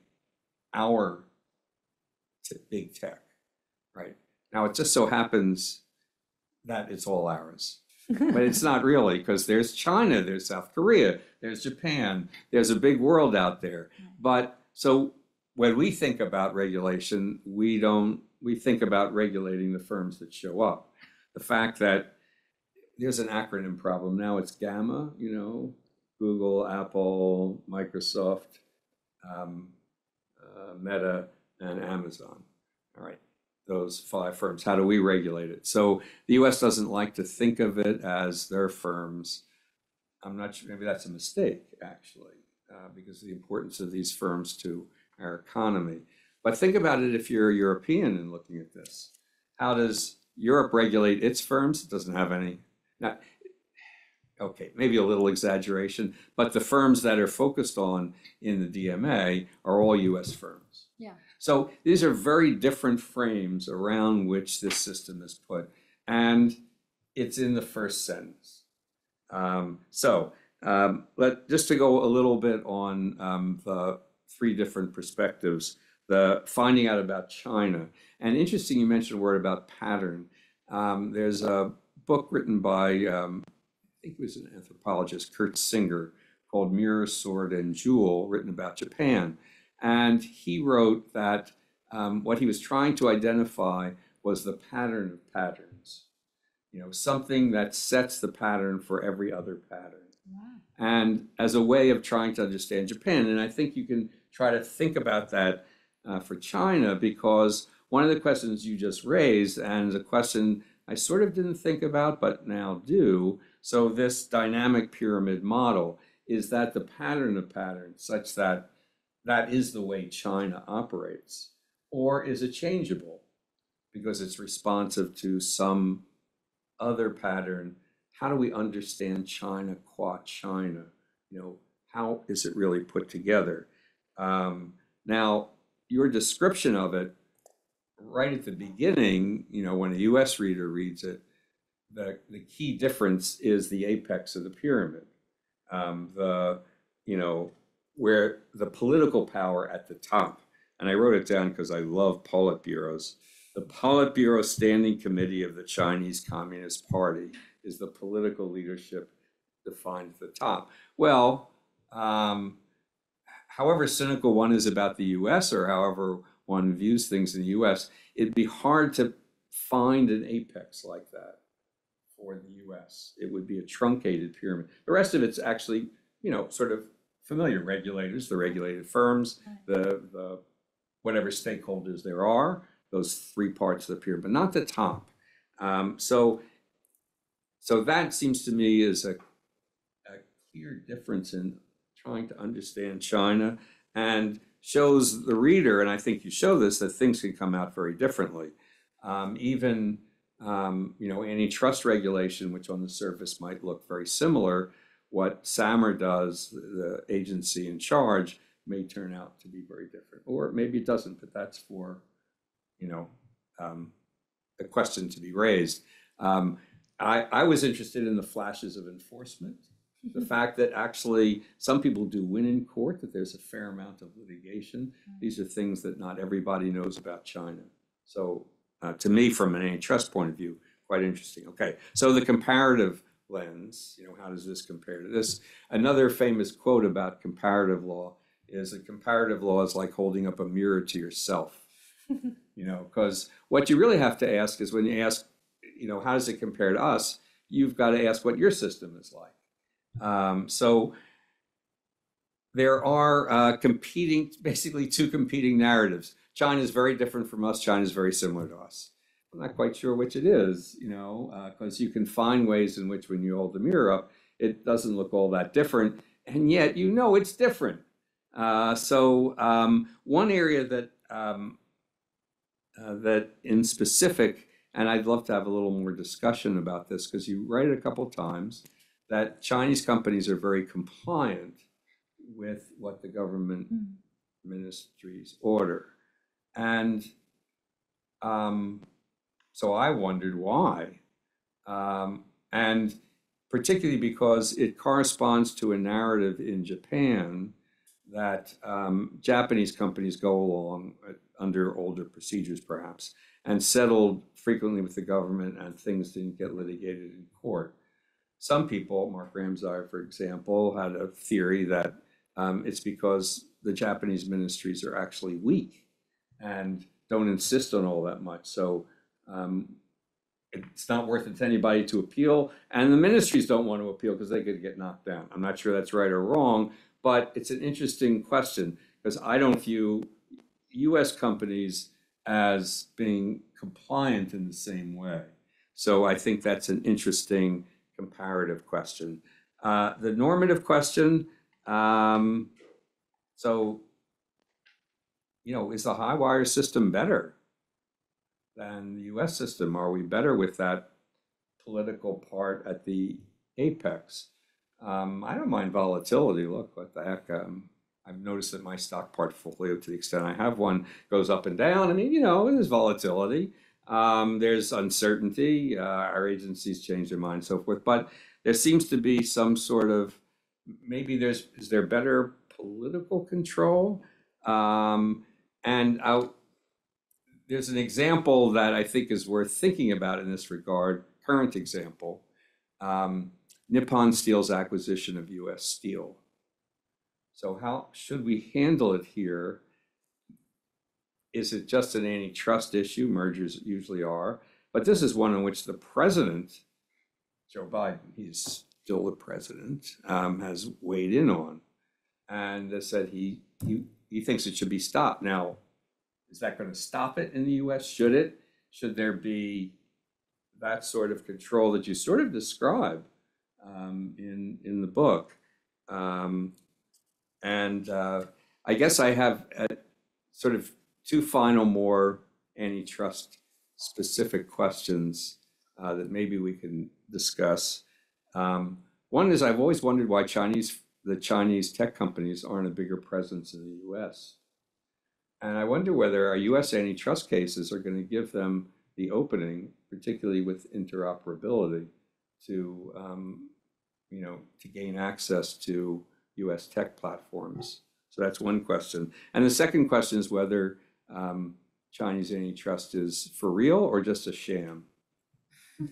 our big tech, right? Now, it just so happens that it's all ours but it's not really because there's China, there's South Korea, there's Japan, there's a big world out there. But so when we think about regulation, we don't, we think about regulating the firms that show up. The fact that there's an acronym problem now, it's GAMMA, you know, Google, Apple, Microsoft, um, uh, Meta, and Amazon. All right, those five firms. How do we regulate it? So the US doesn't like to think of it as their firms. I'm not sure, maybe that's a mistake, actually, uh, because of the importance of these firms to our economy. But think about it if you're a European and looking at this. How does Europe regulate its firms? It doesn't have any. Not, okay, maybe a little exaggeration, but the firms that are focused on in the DMA are all US firms. So these are very different frames around which this system is put. And it's in the first sentence. Um, so um, let just to go a little bit on um, the three different perspectives, the finding out about China. And interesting, you mentioned a word about pattern. Um, there's a book written by, um, I think it was an anthropologist, Kurt Singer, called Mirror, Sword, and Jewel, written about Japan. And he wrote that um, what he was trying to identify was the pattern of patterns. You know, something that sets the pattern for every other pattern. And as a way of trying to understand Japan, and I think you can try to think about that uh, for China because one of the questions you just raised, and a question I sort of didn't think about but now do. So, this dynamic pyramid model is that the pattern of patterns such that that is the way China operates? Or is it changeable because it's responsive to some other pattern? How do we understand China qua China? You know, how is it really put together? Um, now, your description of it right at the beginning, you know, when a US reader reads it, the, the key difference is the apex of the pyramid. Um, the, you know, where the political power at the top, and I wrote it down because I love Politburos. The Politburo Standing Committee of the Chinese Communist Party is the political leadership defined at the top. Well, um, however cynical one is about the US or however one views things in the US, it'd be hard to find an apex like that for the US. It would be a truncated pyramid. The rest of it's actually, you know, sort of familiar regulators, the regulated firms, the, the whatever stakeholders there are, those three parts of the pyramid, but not the top. Um, so, so that seems to me is a, a clear difference in trying to understand China and shows the reader, and I think you show this, that things can come out very differently. Um, even, um, you know, antitrust regulation, which on the surface might look very similar, what SAMR does, the agency in charge, may turn out to be very different. Or maybe it doesn't, but that's for, you know, um, a question to be raised. Um, I, I was interested in the flashes of enforcement. The fact that actually some people do win in court, that there's a fair amount of litigation. These are things that not everybody knows about China. So uh, to me, from an antitrust point of view, quite interesting. Okay, so the comparative lens, you know, how does this compare to this? Another famous quote about comparative law is that comparative law is like holding up a mirror to yourself. you know, because what you really have to ask is when you ask, you know, how does it compare to us? You've got to ask what your system is like. Um, so there are uh, competing, basically two competing narratives. China is very different from us. China is very similar to us. I'm not quite sure which it is, you know, because uh, you can find ways in which when you hold the mirror up, it doesn't look all that different, and yet you know it's different. Uh, so um, one area that um, uh, that in specific, and I'd love to have a little more discussion about this because you write it a couple times that Chinese companies are very compliant with what the government Mm. ministries order, and um, so I wondered why. Um, and particularly because it corresponds to a narrative in Japan that um, Japanese companies go along uh, under older procedures, perhaps, and settled frequently with the government, and things didn't get litigated in court. Some people, Mark Ramseyer, for example, had a theory that um, it's because the Japanese ministries are actually weak and don't insist on all that much. So um, it's not worth it to anybody to appeal, and the ministries don't want to appeal because they could get knocked down. I'm not sure that's right or wrong, but it's an interesting question because I don't view U.S. companies as being compliant in the same way. So I think that's an interesting comparative question. Uh, the normative question, um, so, you know, is the high wire system better than the US system? Are we better with that political part at the apex? Um, I don't mind volatility. Look, what the heck? Um, I've noticed that my stock portfolio, to the extent I have one, goes up and down. I mean, you know, there's volatility. Um, there's uncertainty. Uh, our agencies change their mind, so forth. But there seems to be some sort of maybe there's is there better political control? Um, and i there's an example that I think is worth thinking about in this regard. Current example: um, Nippon Steel's acquisition of U.S. Steel. So how should we handle it here? Is it just an antitrust issue? Mergers usually are. But this is one in which the president, Joe Biden, he's still the president, um, has weighed in on. And said he, he, he thinks it should be stopped. Now, is that going to stop it in the US? Should it? Should there be that sort of control that you sort of describe um, in, in the book? Um, and uh, I guess I have uh, sort of two final more antitrust specific questions uh, that maybe we can discuss. Um, one is I've always wondered why Chinese the Chinese tech companies aren't a bigger presence in the U.S. And I wonder whether our U.S. antitrust cases are going to give them the opening, particularly with interoperability, to um, you know to gain access to U.S. tech platforms. So that's one question. And the second question is whether um, Chinese antitrust is for real or just a sham.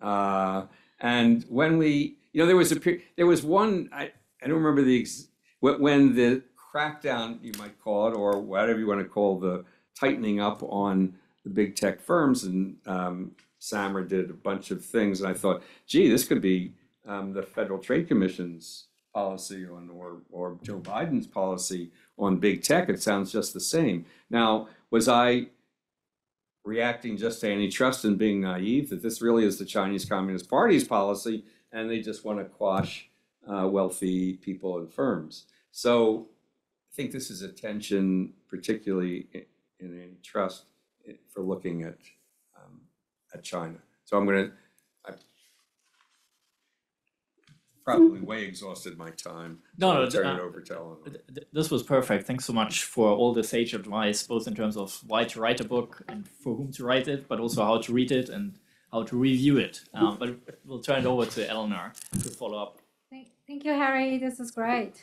Uh, and when we, you know, there was a there was one I, I don't remember the ex, when the crackdown you might call it or whatever you want to call the tightening up on the big tech firms and um, SAMR did a bunch of things and I thought, gee, this could be um, the Federal Trade Commission's policy on or or Joe Biden's policy on big tech. It sounds just the same. Now, was I reacting just to antitrust and being naive that this really is the Chinese Communist Party's policy and they just want to quash uh, wealthy people and firms. So I think this is a tension, particularly in, in antitrust, for looking at um, at China. So I'm going to. Probably way exhausted my time. No, so no, I'll turn uh, it over to Eleanor. Th- th- This was perfect. Thanks so much for all the sage advice, both in terms of why to write a book and for whom to write it, but also how to read it and how to review it. Um, but we'll turn it over to Eleanor to follow up. Thank, thank you, Harry. This is great.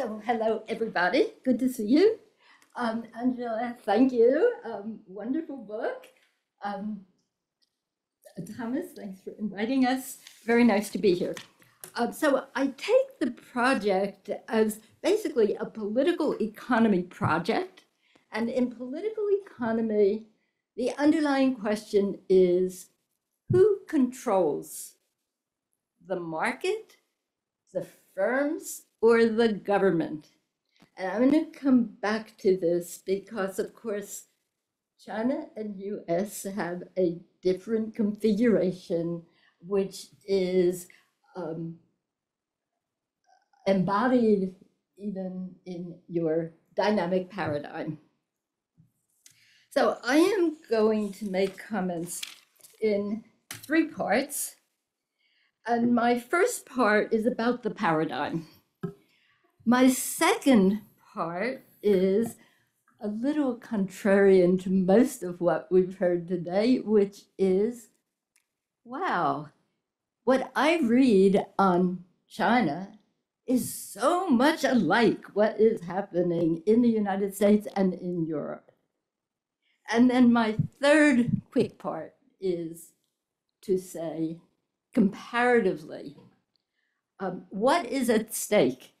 So, hello, everybody. Good to see you. Um, Angela, thank you. Um, wonderful book. Um, Thomas, thanks for inviting us. Very nice to be here. Um, so, I take the project as basically a political economy project. And in political economy, the underlying question is who controls the market, the firms, or the government? And I'm going to come back to this because, of course, China and US have a different configuration, which is um, embodied even in your dynamic paradigm. So I am going to make comments in three parts. And my first part is about the paradigm. My second part is a little contrarian to most of what we've heard today, which is wow, what I read on China is so much alike what is happening in the United States and in Europe. And then my third quick part is to say, comparatively, um, what is at stake?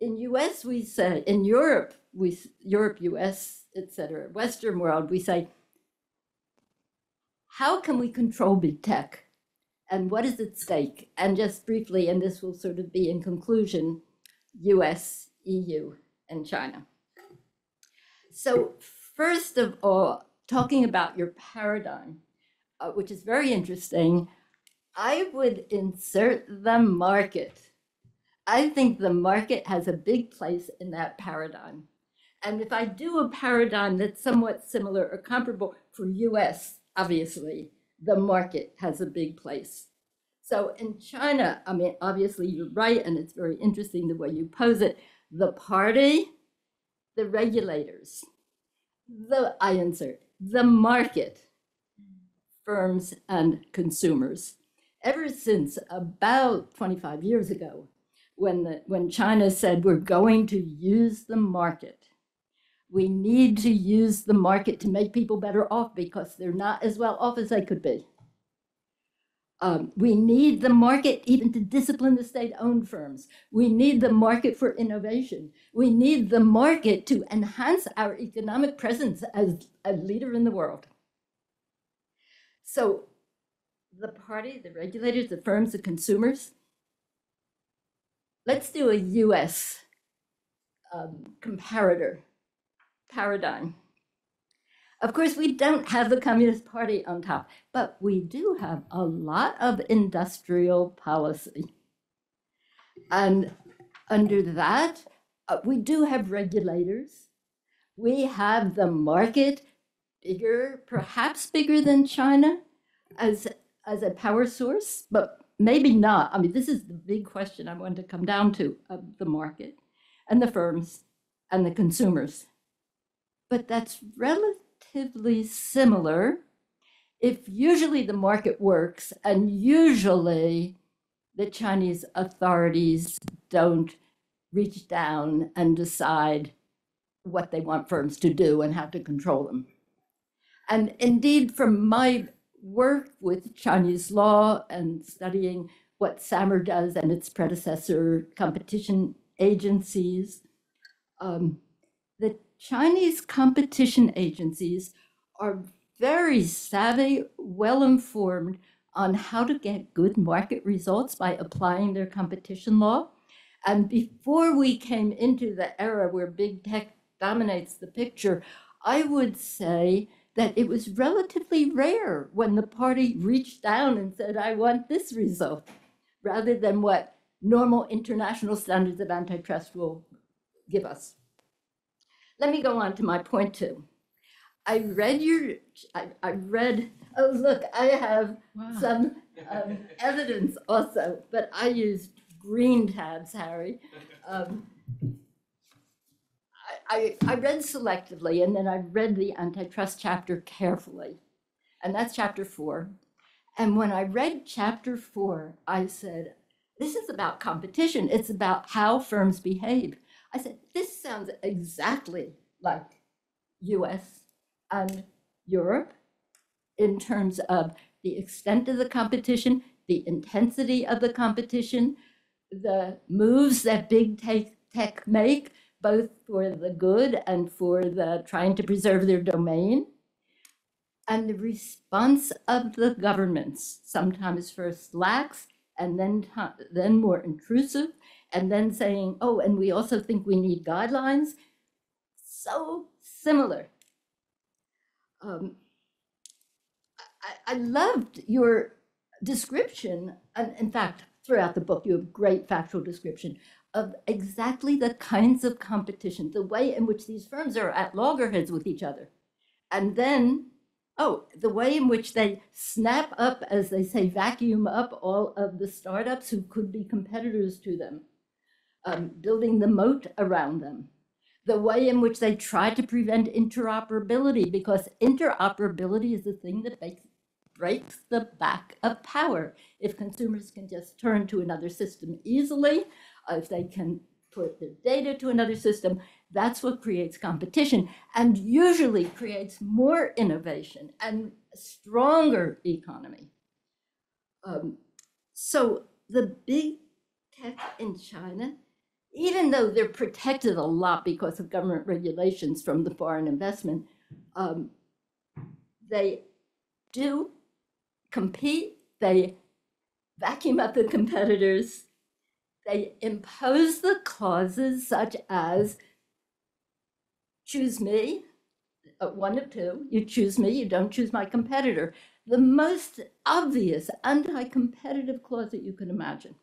In US, we say, in Europe, we, Europe, US, et cetera, Western world, we say, how can we control big tech? And what is at stake? And just briefly, and this will sort of be in conclusion, US, EU, and China. So, first of all, talking about your paradigm, uh, which is very interesting, I would insert the market. I think the market has a big place in that paradigm. And if I do a paradigm that's somewhat similar or comparable for US, obviously, the market has a big place. So in China, I mean, obviously you're right, and it's very interesting the way you pose it. The party, the regulators, the I insert the market, firms and consumers. Ever since about 25 years ago, when the, when China said we're going to use the market, we need to use the market to make people better off because they're not as well off as they could be. Um, we need the market even to discipline the state-owned firms. We need the market for innovation. We need the market to enhance our economic presence as a leader in the world. So the party, the regulators, the firms, the consumers, let's do a US um, comparator paradigm. Of course, we don't have the Communist Party on top, but we do have a lot of industrial policy. And under that, uh, we do have regulators. We have the market bigger, perhaps bigger than China as, as a power source, but maybe not. I mean, this is the big question I want to come down to of the market and the firms and the consumers. But that's relatively similar if usually the market works and usually the Chinese authorities don't reach down and decide what they want firms to do and how to control them. And indeed, from my work with Chinese law and studying what SAMR does and its predecessor competition agencies, um, the Chinese competition agencies are very savvy, well informed on how to get good market results by applying their competition law. And before we came into the era where big tech dominates the picture, I would say that it was relatively rare when the party reached down and said, I want this result, rather than what normal international standards of antitrust will give us. Let me go on to my point two. I read your, I, I read, oh, look, I have some um, evidence also, but I used green tabs, Harry. Um, I, I, read selectively and then I read the antitrust chapter carefully. And that's chapter four. And when I read chapter four, I said, this is about competition. It's about how firms behave. I said, this sounds exactly like US and Europe in terms of the extent of the competition, the intensity of the competition, the moves that big tech, tech make, both for the good and for the trying to preserve their domain, and the response of the governments, sometimes first lax and then, then more intrusive, and then saying, oh, and we also think we need guidelines. So similar. Um, I, I loved your description, and in fact, throughout the book, you have great factual description of exactly the kinds of competition, the way in which these firms are at loggerheads with each other. And then, oh, the way in which they snap up, as they say, vacuum up all of the startups who could be competitors to them, um, building the moat around them the way in which they try to prevent interoperability, because interoperability is the thing that makes, breaks the back of power. If consumers can just turn to another system easily, uh, if they can put their data to another system. That's what creates competition and usually creates more innovation and stronger economy. Um, so the big tech in China, even though they're protected a lot because of government regulations from the foreign investment, um, they do compete, they vacuum up the competitors, they impose the clauses such as choose me, uh, one of two, you choose me, you don't choose my competitor. The most obvious anti competitive clause that you can imagine.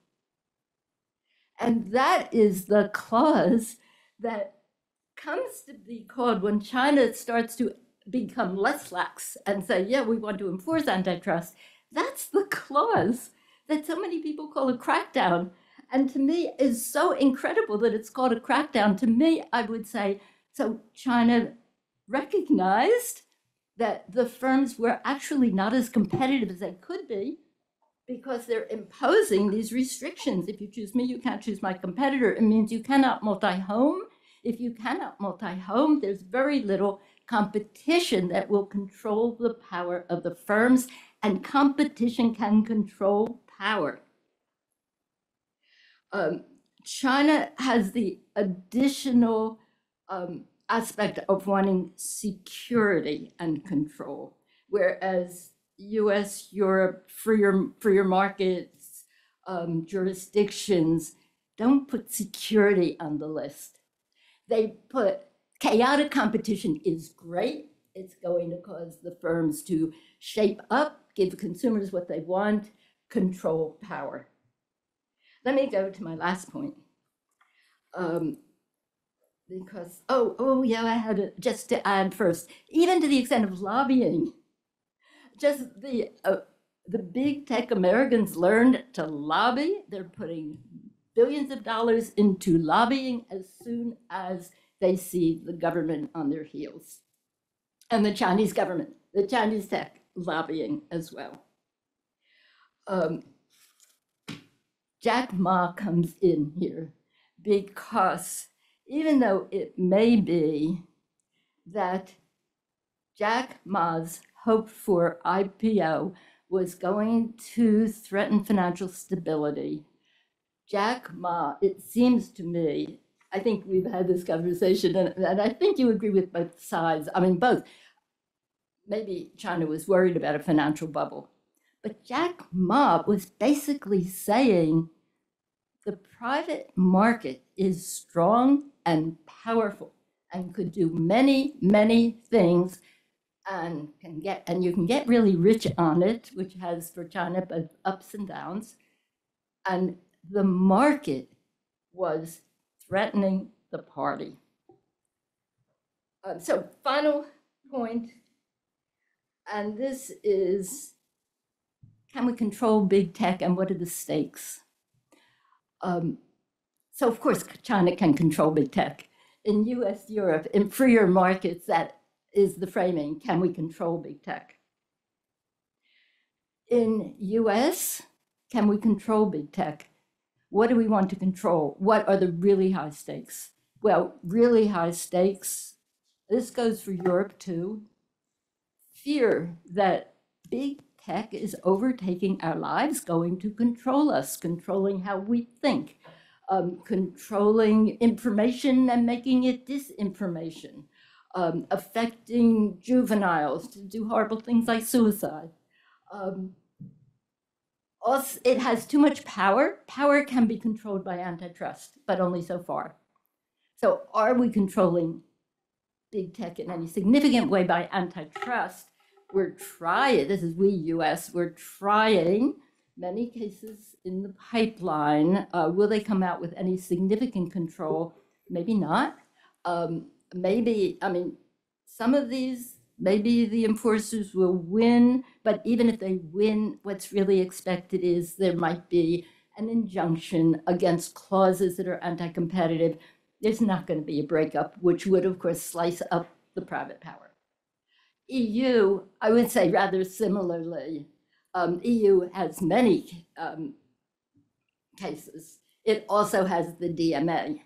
And that is the clause that comes to be called when China starts to become less lax and say, yeah, we want to enforce antitrust. That's the clause that so many people call a crackdown. And to me, is so incredible that it's called a crackdown. To me, I would say, so China recognized that the firms were actually not as competitive as they could be because they're imposing these restrictions. If you choose me, you can't choose my competitor. It means you cannot multi-home. If you cannot multi-home, there's very little competition that will control the power of the firms, and competition can control power. Um, China has the additional um, aspect of wanting security and control, whereas US, Europe, freer, freer markets, um, jurisdictions don't put security on the list. They put chaotic competition is great. It's going to cause the firms to shape up, give consumers what they want, control power. Let me go to my last point. Um, because, oh, oh, yeah, I had a, just to add first, even to the extent of lobbying, just the, uh, the big tech Americans learned to lobby. They're putting billions of dollars into lobbying as soon as they see the government on their heels. And the Chinese government, the Chinese tech lobbying as well. Um, Jack Ma comes in here because even though it may be that Jack Ma's hope for IPO was going to threaten financial stability, Jack Ma, it seems to me, I think we've had this conversation, and, and I think you agree with both sides. I mean, both. Maybe China was worried about a financial bubble. But Jack Ma was basically saying the private market is strong and powerful and could do many, many things and can get and you can get really rich on it, which has for China both ups and downs. And the market was threatening the party. Uh, so final point, and this is, can we control big tech and what are the stakes? Um, so of course, China can control big tech. In US, Europe, in freer markets, that is the framing, can we control big tech? In US, can we control big tech? What do we want to control? What are the really high stakes? Well, really high stakes, this goes for Europe too. Fear that big tech is overtaking our lives, going to control us, controlling how we think, um, controlling information and making it disinformation, um, affecting juveniles to do horrible things like suicide. Um, also, it has too much power. Power can be controlled by antitrust, but only so far. So, are we controlling big tech in any significant way by antitrust? We're trying, this is we, US, we're trying many cases in the pipeline. Uh, will they come out with any significant control? Maybe not. Um, maybe, I mean, some of these, maybe the enforcers will win, but even if they win, what's really expected is there might be an injunction against clauses that are anti competitive. There's not going to be a breakup, which would, of course, slice up the private power. EU, I would say rather similarly, um, EU has many um, cases. It also has the DMA.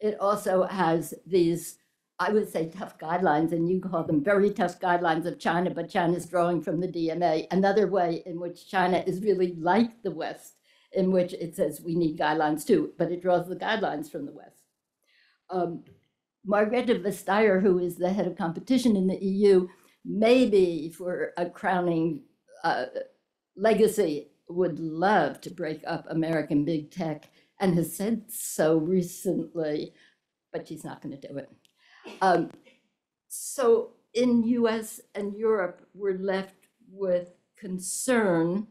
It also has these, I would say, tough guidelines, and you call them very tough guidelines of China, but China's drawing from the DMA. Another way in which China is really like the West, in which it says we need guidelines too, but it draws the guidelines from the West. Um, Margrethe Vestager, who is the head of competition in the EU, maybe for a crowning uh, legacy, would love to break up American big tech and has said so recently, but she's not going to do it. Um, so in US and Europe, we're left with concern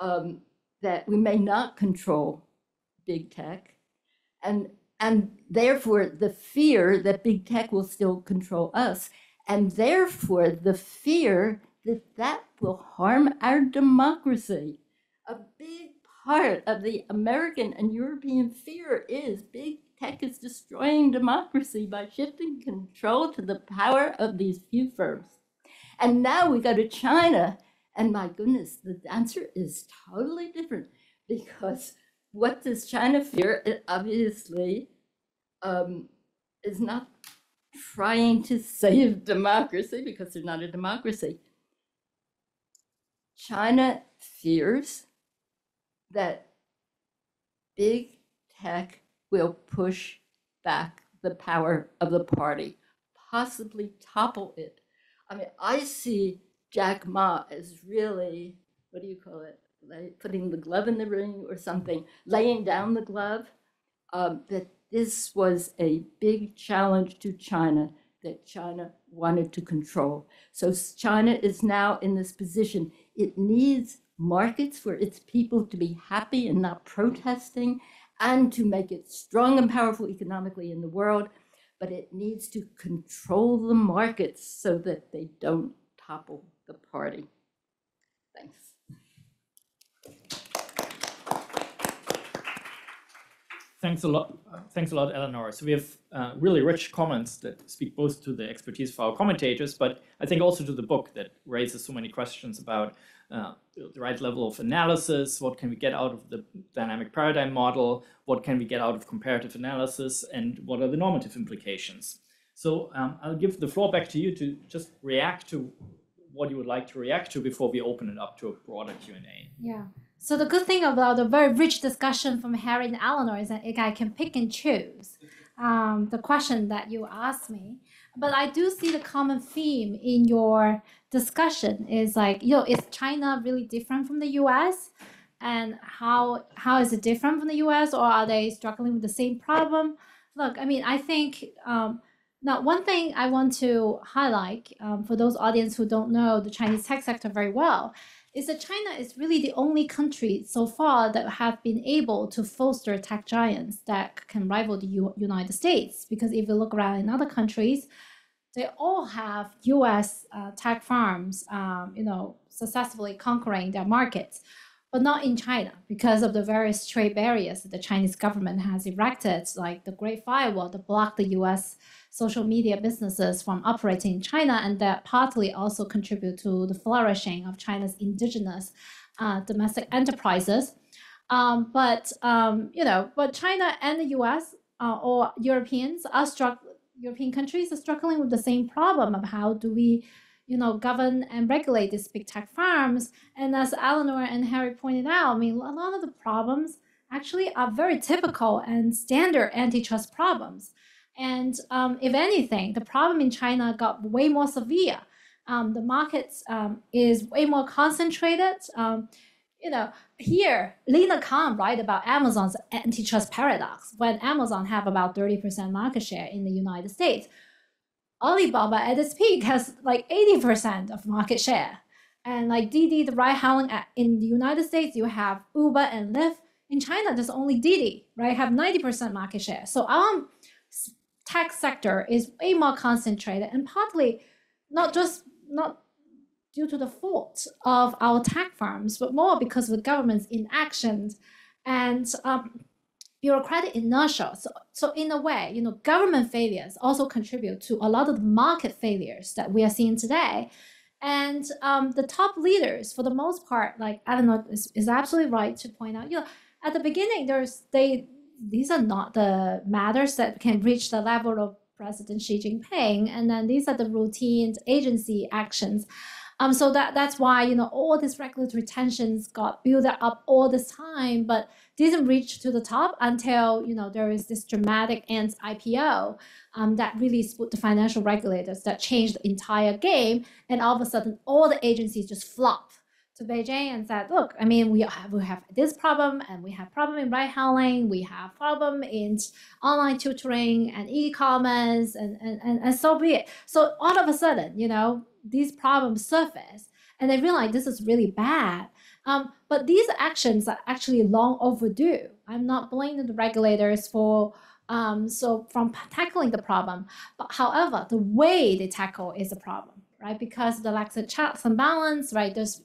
um, that we may not control big tech and and therefore the fear that big tech will still control us and therefore the fear that that will harm our democracy. A big part of the american and european fear is big tech is destroying democracy by shifting control to the power of these few firms. And now we go to china. And my goodness the answer is totally different because what does China fear? It obviously um, is not trying to save democracy because they're not a democracy. China fears that big tech will push back the power of the party, possibly topple it. I mean, I see Jack Ma as really, what do you call it? Like putting the glove in the ring or something, laying down the glove. Um, that this was a big challenge to China that China wanted to control. So China is now in this position. It needs markets for its people to be happy and not protesting and to make it strong and powerful economically in the world. But it needs to control the markets so that they don't topple the party. Thanks. Thanks a lot. Thanks a lot, Eleanor. So we have uh, really rich comments that speak both to the expertise of our commentators, but I think also to the book that raises so many questions about uh, the right level of analysis, what can we get out of the dynamic pyramid model, what can we get out of comparative analysis, and what are the normative implications. So um, I'll give the floor back to you to just react to what you would like to react to before we open it up to a broader Q&A. Yeah. So the good thing about the very rich discussion from Harry and Eleanor is that I can pick and choose um, the question that you asked me. But I do see the common theme in your discussion is like, you know, is China really different from the U.S. and how how is it different from the U.S. or are they struggling with the same problem? Look, I mean, I think. Um, now, one thing I want to highlight um, for those audience who don't know the Chinese tech sector very well is that China is really the only country so far that have been able to foster tech giants that can rival the U United States. Because if you look around in other countries, they all have U.S. Uh, tech firms, um, you know, successfully conquering their markets, but not in China because of the various trade barriers that the Chinese government has erected, like the Great Firewall, that block the U.S social media businesses from operating in China, and that partly also contribute to the flourishing of China's indigenous uh, domestic enterprises. Um, but um, you know, but China and the U.S. Uh, or Europeans are struck. European countries are struggling with the same problem of how do we, you know, govern and regulate these big tech firms. And as Eleanor and Harry pointed out, I mean, a lot of the problems actually are very typical and standard antitrust problems. And um, if anything, the problem in China got way more severe. Um, the market um, is way more concentrated. Um, you know, here, Lina Khan write about Amazon's antitrust paradox when Amazon have about 30% market share in the United States. Alibaba at its peak has like 80% of market share. And like Didi, the ride hailing in the United States, you have Uber and Lyft. In China, there's only Didi, right? Have 90% market share. So our tech sector is way more concentrated and partly not just not due to the fault of our tech firms, but more because of the government's inactions and um, bureaucratic inertia. So, so in a way, you know, government failures also contribute to a lot of the market failures that we are seeing today. And um, the top leaders, for the most part, like i don't is, is absolutely right to point out, you know, at the beginning, there's they these are not the matters that can reach the level of President Xi Jinping, and then these are the routine agency actions. Um, so that that's why you know all these regulatory tensions got built up all this time, but didn't reach to the top until you know there is this dramatic Ant IPO um, that really split the financial regulators that changed the entire game, and all of a sudden all the agencies just flop to Beijing and said, look, I mean, we have, we have this problem and we have problem in ride hailing, we have problem in online tutoring and e-commerce and, and, and, and so be it. So all of a sudden, you know, these problems surface and they realize this is really bad. Um, but these actions are actually long overdue. I'm not blaming the regulators for um, so from tackling the problem, but however, the way they tackle is a problem, right? Because the lack of checks and balance, right? There's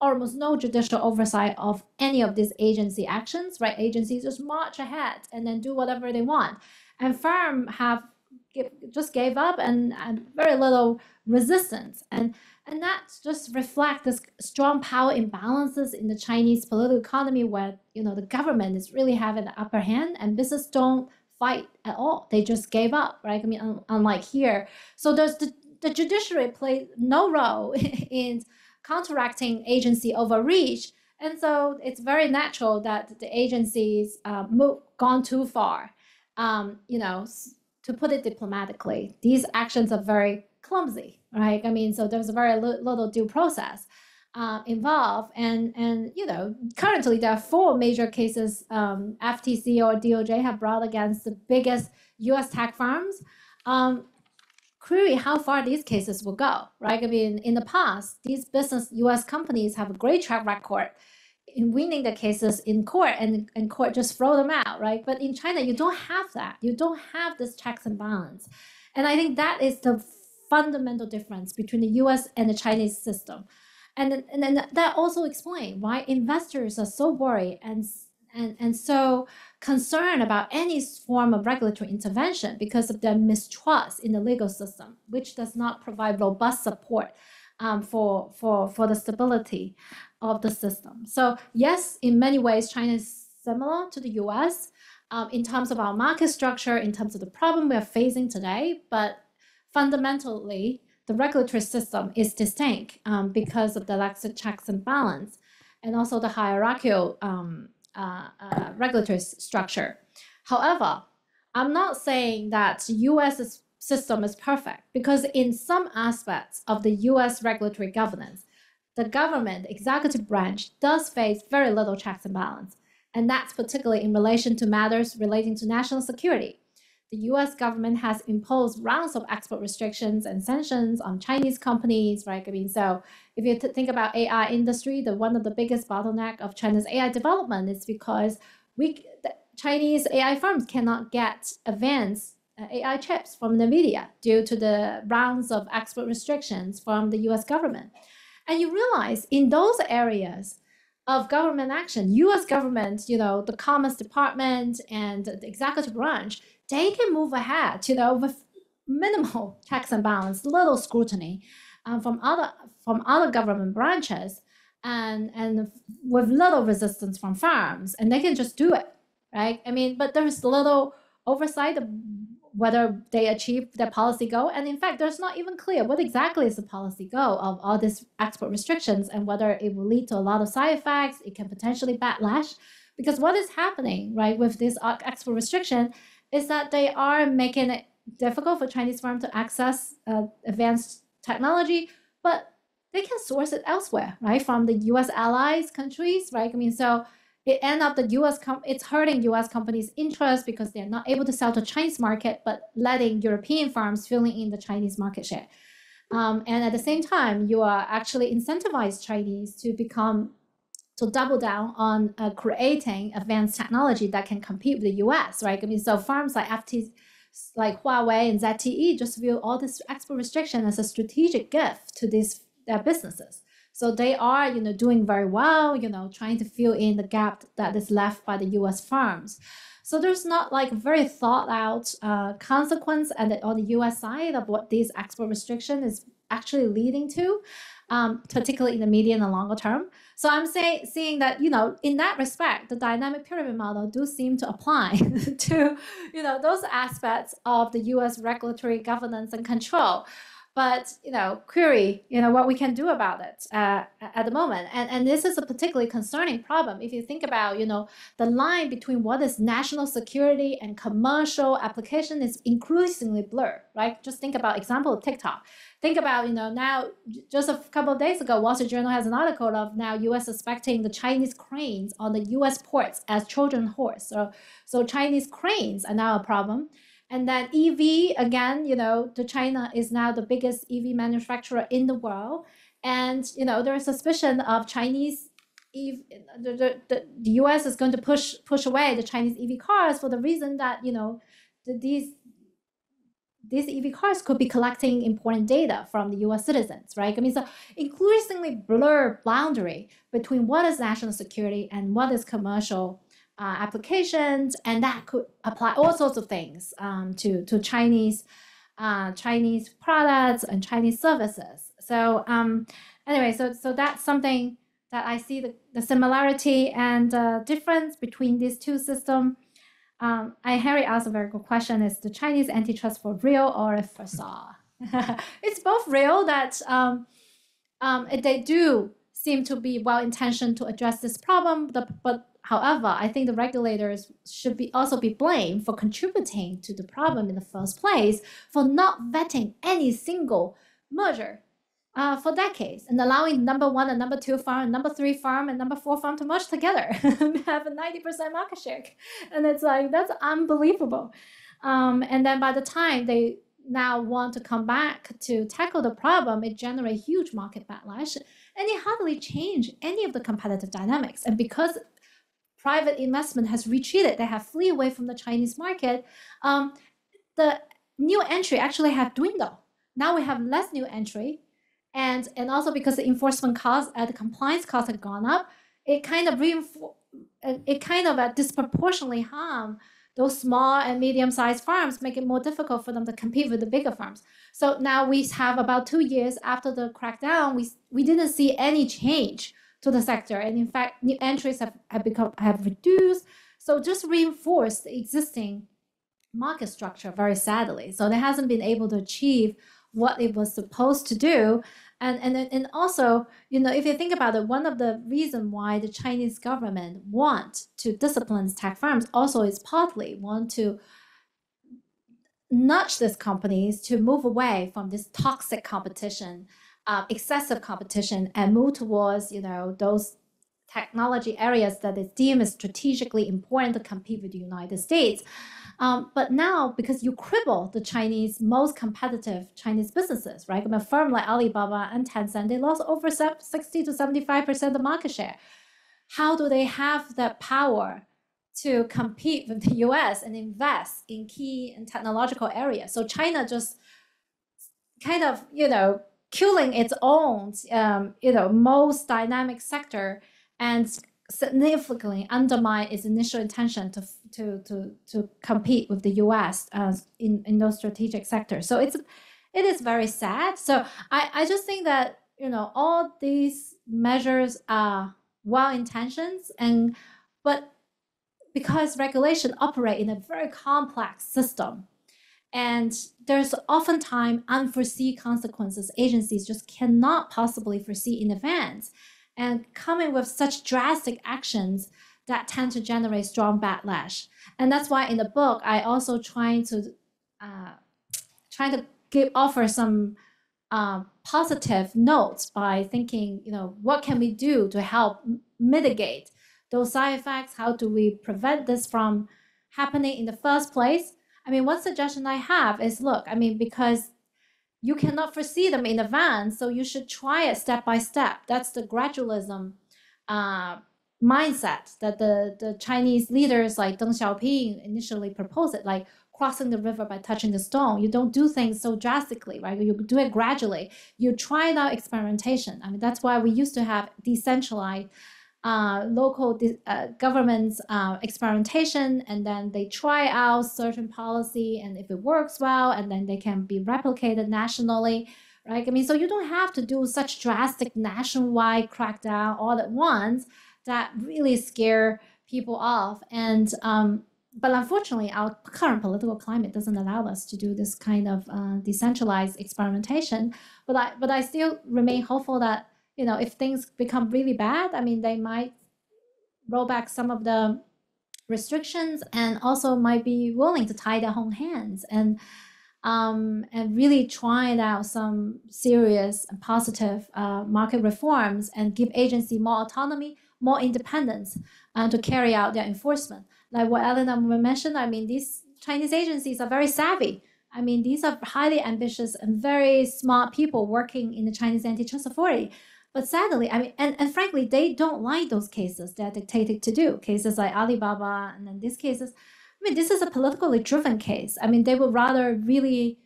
almost no judicial oversight of any of these agency actions, right? Agencies just march ahead and then do whatever they want. And firm have just gave up and, and very little resistance. And and that just reflect this strong power imbalances in the Chinese political economy where you know the government is really having the upper hand and business don't fight at all. They just gave up, right? I mean, un- unlike here. So there's the, the judiciary played no role in counteracting agency overreach. And so it's very natural that the agencies uh, move, gone too far. Um, you know, to put it diplomatically, these actions are very clumsy, right? I mean, so there's a very little due process uh, involved, and and you know, currently there are four major cases um, FTC or DOJ have brought against the biggest U.S. tech firms. Um, query how far these cases will go, right? I mean, in the past, these business U.S. companies have a great track record in winning the cases in court, and, and court just throw them out, right? But in China, you don't have that. You don't have this checks and balance, and I think that is the fundamental difference between the U.S. and the Chinese system, and and that also explains why investors are so worried and and, and so concerned about any form of regulatory intervention because of their mistrust in the legal system, which does not provide robust support um, for, for, for the stability of the system. So yes, in many ways, China is similar to the US um, in terms of our market structure, in terms of the problem we are facing today, but fundamentally, the regulatory system is distinct um, because of the lack of checks and balance and also the hierarchical um, uh, uh, regulatory structure. However, I'm not saying that U.S. system is perfect because in some aspects of the U.S. regulatory governance, the government executive branch does face very little checks and balance, and that's particularly in relation to matters relating to national security the US government has imposed rounds of export restrictions and sanctions on Chinese companies, right? I mean, so if you think about AI industry, the one of the biggest bottleneck of China's AI development is because we Chinese AI firms cannot get advanced uh, AI chips from NVIDIA due to the rounds of export restrictions from the US government. And you realize in those areas, of government action, U.S. government, you know, the Commerce Department and the executive branch, they can move ahead, you know, with minimal checks and balance, little scrutiny um, from other from other government branches, and and with little resistance from firms, and they can just do it, right? I mean, but there's little oversight of whether they achieve their policy goal. And in fact, there's not even clear what exactly is the policy goal of all these export restrictions and whether it will lead to a lot of side effects. It can potentially backlash. Because what is happening, right, with this export restriction is that they are making it difficult for Chinese firms to access uh, advanced technology, but they can source it elsewhere, right, from the U.S. allies countries, right? I mean, so it end up the U.S. Com- it's hurting U.S. companies' interest because they're not able to sell to Chinese market, but letting European firms filling in the Chinese market share. Um, and at the same time, you are actually incentivize Chinese to become to double down on uh, creating advanced technology that can compete with the U.S. Right? I mean, so firms like FT, like Huawei and ZTE just view all this export restriction as a strategic gift to these their businesses. So they are, you know, doing very well, you know, trying to fill in the gap that is left by the U.S. firms. So there's not like very thought out uh, consequence and on the U.S. side of what this export restriction is actually leading to. um, particularly in the medium and longer term. So I'm saying seeing that you know in that respect, the dynamic pyramid model do seem to apply to you know those aspects of the U.S. regulatory governance and control. But you know, query you know what we can do about it uh, at the moment, and and this is a particularly concerning problem. If you think about you know the line between what is national security and commercial application is increasingly blurred, right? Just think about example of TikTok. Think about you know now just a couple of days ago wall street journal has an article of now us suspecting the chinese cranes on the us ports as trojan horse. So so chinese cranes are now a problem and then ev again you know the china is now the biggest ev manufacturer in the world and you know there's suspicion of chinese EV, the, the, the, us is going to push push away the chinese ev cars for the reason that you know the, these these EV cars could be collecting important data from the US citizens, right? I mean, so increasingly blur boundary between what is national security and what is commercial uh, applications, and that could apply all sorts of things um, to, to Chinese uh, Chinese products and Chinese services. So um, anyway, so, so that's something that I see the, the similarity and uh, difference between these two systems um, I Harry asked a very good question: Is the Chinese antitrust for real or a facade? it's both real that um, um, they do seem to be well intentioned to address this problem, but, but however, I think the regulators should be also be blamed for contributing to the problem in the first place for not vetting any single merger uh, for decades and allowing number one and number two farm and number three farm and number four farm to merge together have a 90% market share. And it's like, that's unbelievable. Um, and then by the time they now want to come back to tackle the problem, it generates huge market backlash and it hardly change any of the competitive dynamics. And because private investment has retreated, they have flee away from the Chinese market, um, the new entry actually have dwindled. Now we have less new entry and and also because the enforcement costs and uh, the compliance costs have gone up, it kind of uh, it kind of uh, disproportionately harm those small and medium-sized farms, make it more difficult for them to compete with the bigger farms. So now we have about two years after the crackdown, we we didn't see any change to the sector, and in fact, new entries have, have become have reduced. So just reinforce the existing market structure very sadly. So it hasn't been able to achieve what it was supposed to do. And, and, and also, you know, if you think about it, one of the reasons why the Chinese government want to discipline tech firms also is partly want to nudge these companies to move away from this toxic competition, uh, excessive competition, and move towards, you know, those technology areas that is deemed as strategically important to compete with the United States. Um, but now, because you cripple the Chinese most competitive Chinese businesses, right? I mean, a firm like Alibaba and Tencent, they lost over 60 to 75% of market share. How do they have that power to compete with the US and invest in key and technological areas? So China just kind of, you know, killing its own, um, you know, most dynamic sector and significantly undermine its initial intention to to to to compete with the U.S. Uh, in in those strategic sectors. So it's it is very sad. So I I just think that you know all these measures are well intentioned and but because regulation operate in a very complex system and there's oftentimes unforeseen consequences agencies just cannot possibly foresee in advance and coming with such drastic actions that tend to generate strong backlash. And that's why in the book, I also trying to uh, trying to give offer some uh, positive notes by thinking, you know, what can we do to help mitigate those side effects? How do we prevent this from happening in the first place? I mean, one suggestion I have is look, I mean, because you cannot foresee them in advance, so you should try it step by step. That's the gradualism uh, mindset that the, the Chinese leaders like Deng Xiaoping initially proposed it, like crossing the river by touching the stone. You don't do things so drastically, right? You do it gradually. You try it out experimentation. I mean, that's why we used to have decentralized uh, local uh, governments uh, experimentation and then they try out certain policy and if it works well and then they can be replicated nationally right? I mean, so you don't have to do such drastic nationwide crackdown all at once that really scare people off. And um, but unfortunately, our current political climate doesn't allow us to do this kind of uh, decentralized experimentation. But I but I still remain hopeful that you know if things become really bad, I mean, they might roll back some of the restrictions and also might be willing to tie their own hands and um, and really trying out some serious and positive uh, market reforms and give agency more autonomy, more independence, and to carry out their enforcement. Like what Elena mentioned, I mean, these Chinese agencies are very savvy. I mean, these are highly ambitious and very smart people working in the Chinese antitrust authority. But sadly, I mean, and, and frankly, they don't like those cases they're dictated to do. Cases like Alibaba and then these cases. I mean, this is a politically driven case. I mean, they would rather really,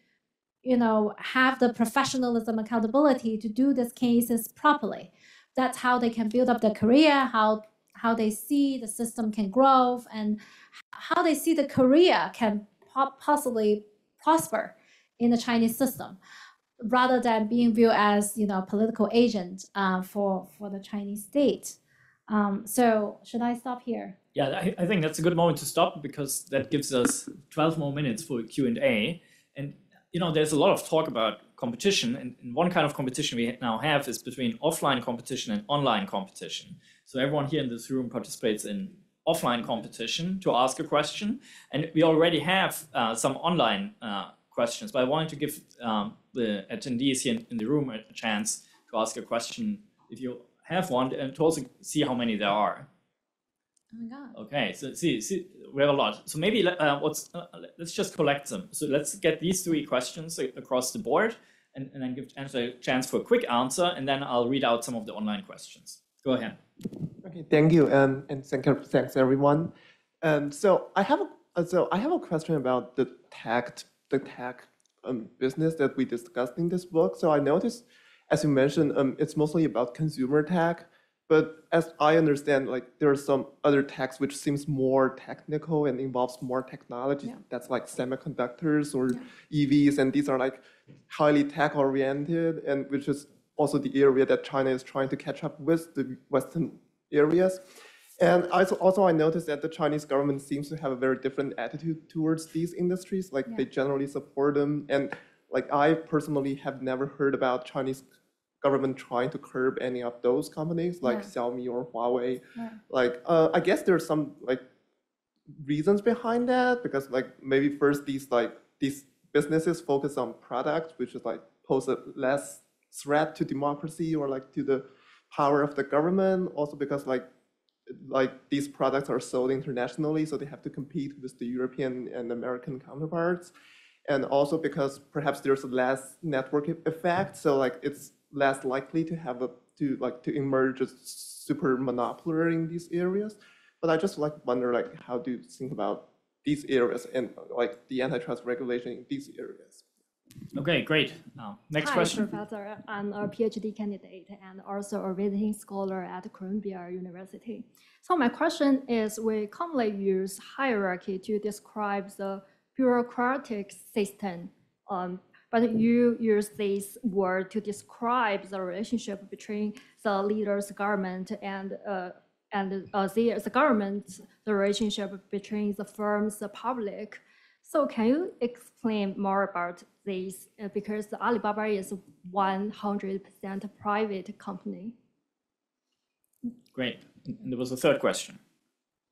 you know, have the professionalism, accountability to do these cases properly. That's how they can build up their career, how how they see the system can grow, and how they see the career can possibly prosper in the Chinese system, rather than being viewed as you know political agent uh, for for the Chinese state. Um, so should I stop here? Yeah, I, I think that's a good moment to stop because that gives us 12 more minutes for Q and A. And you know, there's a lot of talk about competition, and, and one kind of competition we now have is between offline competition and online competition. So everyone here in this room participates in offline competition to ask a question, and we already have uh, some online uh, questions. But I wanted to give um, the attendees here in, in the room a, a chance to ask a question if you have one, and to also see how many there are. Oh my God. Okay, so see, see, we have a lot. So maybe let- uh, what's uh, let's just collect them. So let's get these three questions across the board, and, and then give answer a chance for a quick answer, and then I'll read out some of the online questions. Go ahead. Okay, thank you, and and thank you, thanks everyone. Um, so I have a uh, so I have a question about the tech the tech um, business that we discussed in this book. So I noticed, as you mentioned, um, it's mostly about consumer tech, but as I understand, like there are some other techs which seems more technical and involves more technology. Yeah. That's like semiconductors or EVs, and these are like highly tech oriented, and which is also the area that China is trying to catch up with the Western areas. And also, also I noticed that the Chinese government seems to have a very different attitude towards these industries. Like they generally support them, and like I personally have never heard about Chinese government trying to curb any of those companies like Yeah. Xiaomi or Huawei. Yeah. Like uh, I guess there's some like reasons behind that because like maybe first these like these businesses focus on products which is like pose a less threat to democracy or like to the power of the government also because like like these products are sold internationally so they have to compete with the european and american counterparts. And also because perhaps there's a less network effect so like it's less likely to have a to like to emerge as super monopoly in these areas. But i just like wonder like how do you think about these areas and like the antitrust regulation in these areas Okay, great. Uh, next Hi, question. Professor. I'm a PhD candidate and also a visiting scholar at Columbia University. So my question is, we commonly use hierarchy to describe the bureaucratic system, um, but you use this word to describe the relationship between the leader's government and uh, and uh, the, the government, the relationship between the firms, the public. So can you explain more about this? Uh, Because Alibaba is 100% private company. Great. And there was a third question.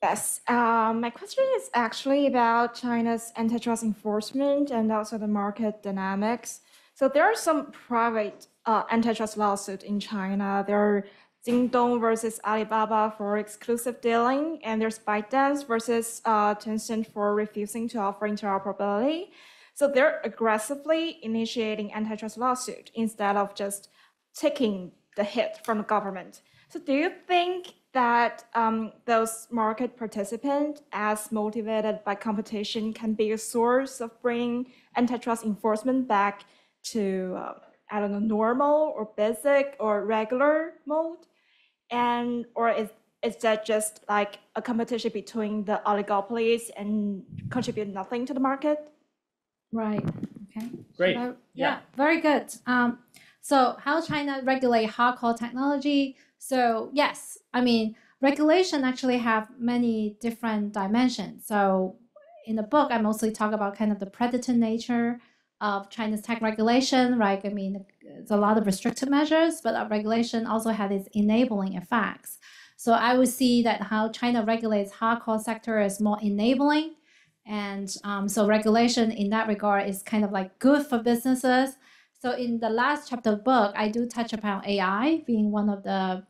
Yes, um, my question is actually about China's antitrust enforcement and also the market dynamics. So there are some private uh, antitrust lawsuits in China. There are Jingdong versus Alibaba for exclusive dealing, and there's ByteDance versus uh, Tencent for refusing to offer interoperability. So they're aggressively initiating antitrust lawsuit instead of just taking the hit from the government. So do you think that um, those market participants, as motivated by competition, can be a source of bringing antitrust enforcement back to, uh, I don't know, normal or basic or regular mode? And, or is, is that just like a competition between the oligopolies and contribute nothing to the market? Right. Okay. Great. Yeah. Yeah, very good. Um, so how China regulate hardcore technology? So yes, I mean regulation actually have many different dimensions. So in the book, I mostly talk about kind of the predator nature of China's tech regulation, right? I mean, it's a lot of restrictive measures, but our regulation also had its enabling effects. So I would see that how China regulates hardcore sector is more enabling. And um, so regulation in that regard is kind of like good for businesses. So in the last chapter of the book, I do touch upon AI being one of the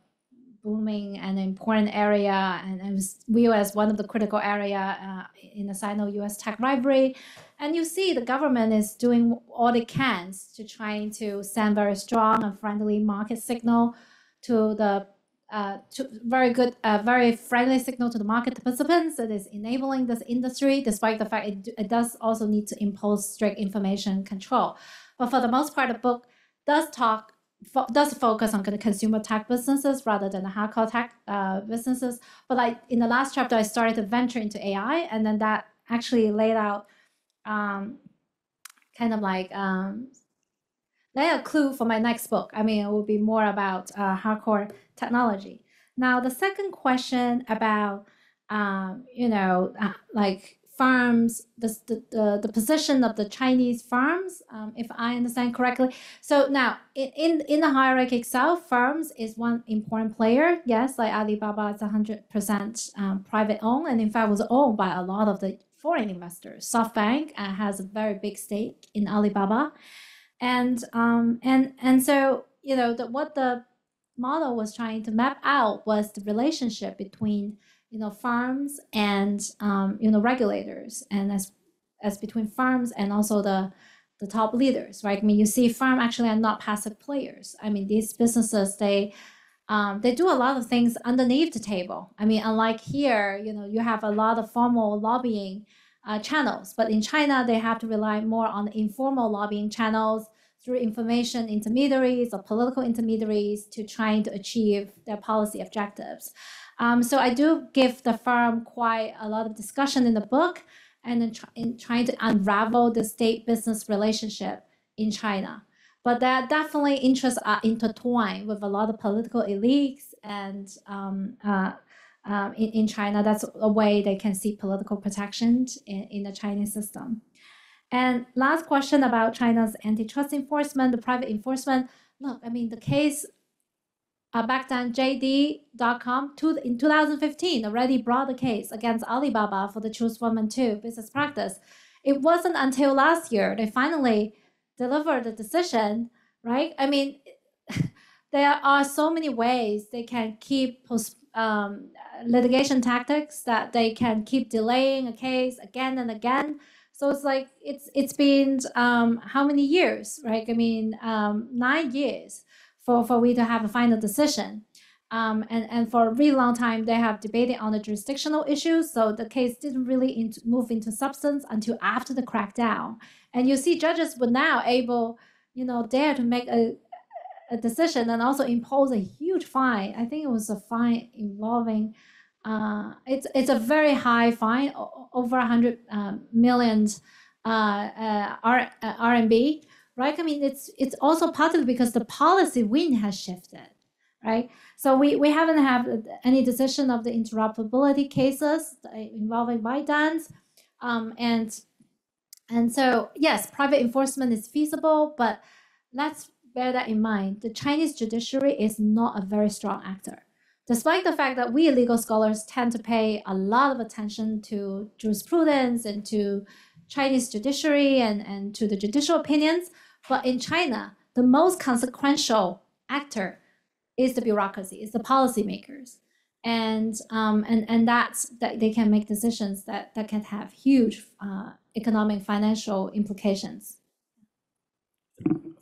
booming and important area, and viewed as one of the critical area uh, in the Sino-US tech rivalry. And you see the government is doing all it can to trying to send very strong and friendly market signal to the uh, very good, uh, very friendly signal to the market participants that is enabling this industry, despite the fact it, it does also need to impose strict information control. But for the most part, the book does talk fo- does focus on consumer tech businesses rather than the hardcore tech uh, businesses. But like in the last chapter, I started to venture into AI, and then that actually laid out um, kind of like um, lay a clue for my next book. I mean, it will be more about uh, hardcore technology. Now, the second question about um, you know uh, like firms, the, the the position of the Chinese firms, um, if I understand correctly. So now in, in the hierarchy itself, firms is one important player. Yes, like Alibaba is hundred percent um, private owned, and in fact was owned by a lot of the foreign investors. SoftBank uh, has a very big stake in Alibaba, and um and and so you know the what the model was trying to map out was the relationship between you know firms and um, you know regulators and as as between firms and also the the top leaders right? I mean you see firm actually are not passive players. I mean these businesses they um, they do a lot of things underneath the table. I mean unlike here you know you have a lot of formal lobbying uh, channels but in china they have to rely more on informal lobbying channels through information intermediaries or political intermediaries to trying to achieve their policy objectives. Um, so I do give the firm quite a lot of discussion in the book and in, tr- in trying to unravel the state business relationship in China. But that definitely interests are intertwined with a lot of political elites and um, uh, um, in, in China. That's a way they can seek political protection in, in the Chinese system. And last question about China's antitrust enforcement, the private enforcement. Look, I mean, the case uh, back then, JD.com to, in 2015 already brought the case against Alibaba for the Choose Woman 2 business practice. It wasn't until last year they finally delivered the decision, right? I mean, there are so many ways they can keep um, litigation tactics that they can keep delaying a case again and again. So it's like it's it's been um, how many years, right? I mean, um, nine years for for we to have a final decision. Um, and, and for a really long time, they have debated on the jurisdictional issues. So the case didn't really int- move into substance until after the crackdown. And you see, judges were now able, you know, dare to make a, a decision and also impose a huge fine. I think it was a fine involving, uh, it's it's a very high fine, over a hundred uh, millions uh, uh, R, uh, RMB, right? I mean, it's it's also partly because the policy wind has shifted, right? So we, we haven't had any decision of the interoperability cases uh, involving ByteDance, um, and and so yes, private enforcement is feasible, but let's bear that in mind. The Chinese judiciary is not a very strong actor. Despite the fact that we legal scholars tend to pay a lot of attention to jurisprudence and to Chinese judiciary and, and to the judicial opinions, but in China, the most consequential actor is the bureaucracy, is the policymakers. And, um, and, and that's that they can make decisions that, that can have huge uh, economic financial implications.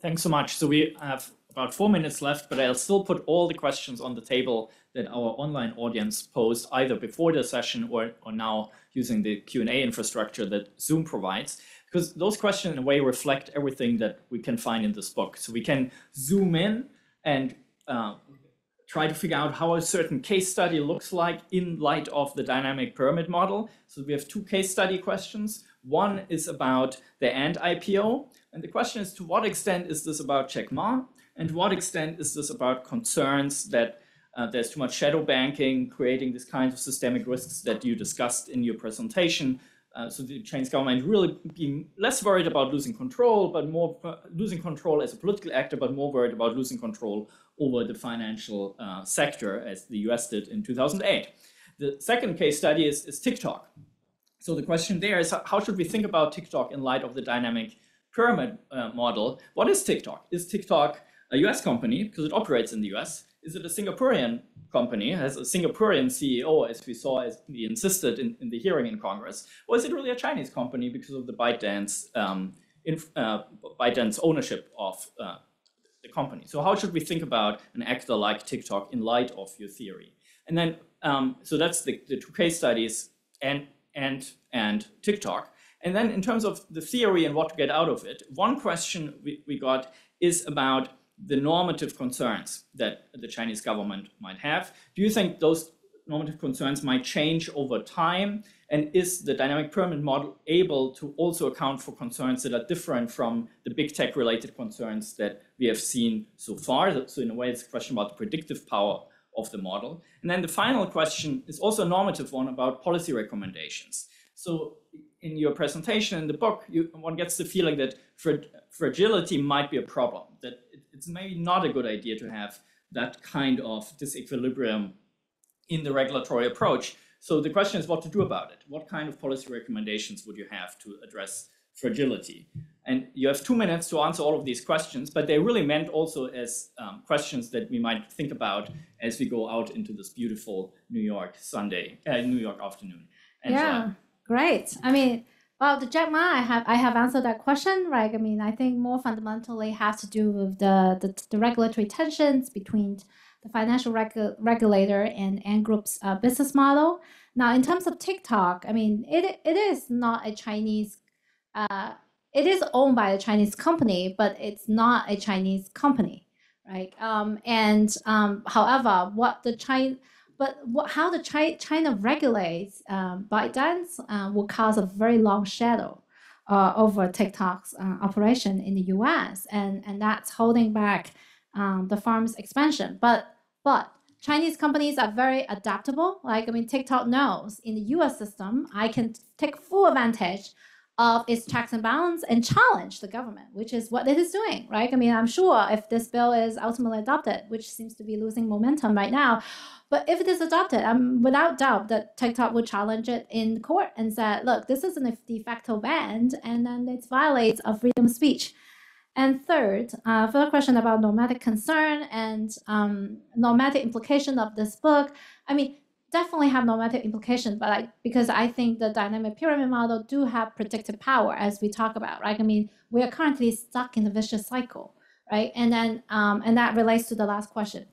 Thanks so much. So we have about four minutes left, but I'll still put all the questions on the table that our online audience posed either before the session or, or now using the Q&A infrastructure that Zoom provides, because those questions in a way reflect everything that we can find in this book. So we can zoom in and uh, try to figure out how a certain case study looks like in light of the dynamic pyramid model. So we have two case study questions. One is about the Ant IPO. And the question is to what extent is this about Jack Ma? And to what extent is this about concerns that uh, there's too much shadow banking, creating these kinds of systemic risks that you discussed in your presentation? Uh, so the Chinese government really being less worried about losing control, but more uh, losing control as a political actor, but more worried about losing control over the financial uh, sector as the US did in 2008. The second case study is, is TikTok. So the question there is how should we think about TikTok in light of the dynamic pyramid uh, model? What is TikTok? Is TikTok a US company because it operates in the US? Is it a Singaporean company, has a Singaporean CEO, as we saw as we insisted in, in the hearing in Congress? Or is it really a Chinese company because of the ByteDance, um, in, uh, ByteDance ownership of uh, the company? So how should we think about an actor like TikTok in light of your theory? And then, um, so that's the, the two case studies and, and, and TikTok. And then in terms of the theory and what to get out of it, one question we, we got is about the normative concerns that the Chinese government might have. Do you think those normative concerns might change over time? And is the dynamic pyramid model able to also account for concerns that are different from the big tech related concerns that we have seen so far? So in a way, it's a question about the predictive power of the model. And then the final question is also a normative one about policy recommendations. So in your presentation in the book, you, one gets the feeling that fragility might be a problem, that it's maybe not a good idea to have that kind of disequilibrium in the regulatory approach. So the question is what to do about it. What kind of policy recommendations would you have to address fragility? And you have two minutes to answer all of these questions, but they're really meant also as um, questions that we might think about as we go out into this beautiful New York Sunday, uh, New York afternoon. yeah, great. I mean, well, the Jack Ma, I have I have answered that question, right? I mean, I think more fundamentally has to do with the the, the regulatory tensions between the financial regu- regulator and Ant Group's uh, business model. Now, in terms of TikTok, I mean, it it is not a Chinese. Uh, it is owned by a Chinese company, but it's not a Chinese company, right? Um, and um, however, what the China but what, how the China, China regulates um, ByteDance uh, will cause a very long shadow uh, over TikTok's uh, operation in the U.S. and and that's holding back um, the firm's expansion. But but Chinese companies are very adaptable. Like I mean, TikTok knows in the U.S. system, I can take full advantage of its checks and balance and challenge the government, which is what it is doing, right? I mean, I'm sure if this bill is ultimately adopted, which seems to be losing momentum right now, but if it is adopted, I'm without doubt that TikTok would challenge it in court and say, look, this isn't a de facto ban, and then it violates of freedom of speech. And third, uh, for the question about normative concern and um, normative implication of this book, I mean, definitely have normative implication, but I, because I think the dynamic pyramid model do have predictive power, as we talk about, right? I mean, we are currently stuck in the vicious cycle, right? And then, um, and that relates to the last question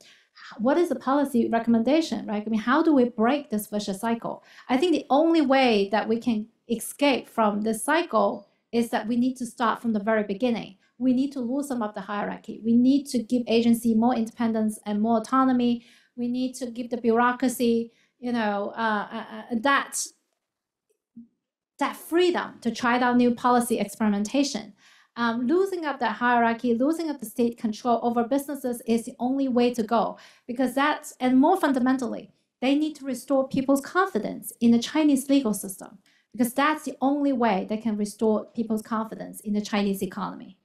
what is the policy recommendation, right? I mean, how do we break this vicious cycle? I think the only way that we can escape from this cycle is that we need to start from the very beginning. We need to loosen up the hierarchy. We need to give agency more independence and more autonomy. We need to give the bureaucracy, you know, uh, uh, uh that that freedom to try out new policy experimentation um, losing up that hierarchy, losing up the state control over businesses is the only way to go because that's, and more fundamentally, they need to restore people's confidence in the Chinese legal system because that's the only way they can restore people's confidence in the Chinese economy.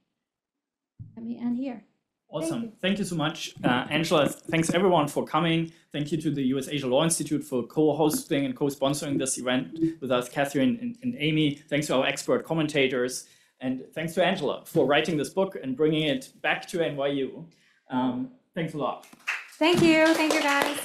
Let me end here. Awesome. Thank you, Thank you so much, uh, Angela. Thanks everyone for coming. Thank you to the US Asia Law Institute for co-hosting and co-sponsoring this event with us, Catherine and, and Amy. Thanks to our expert commentators. And thanks to Angela for writing this book and bringing it back to NYU. Um, thanks a lot. Thank you. Thank you, guys.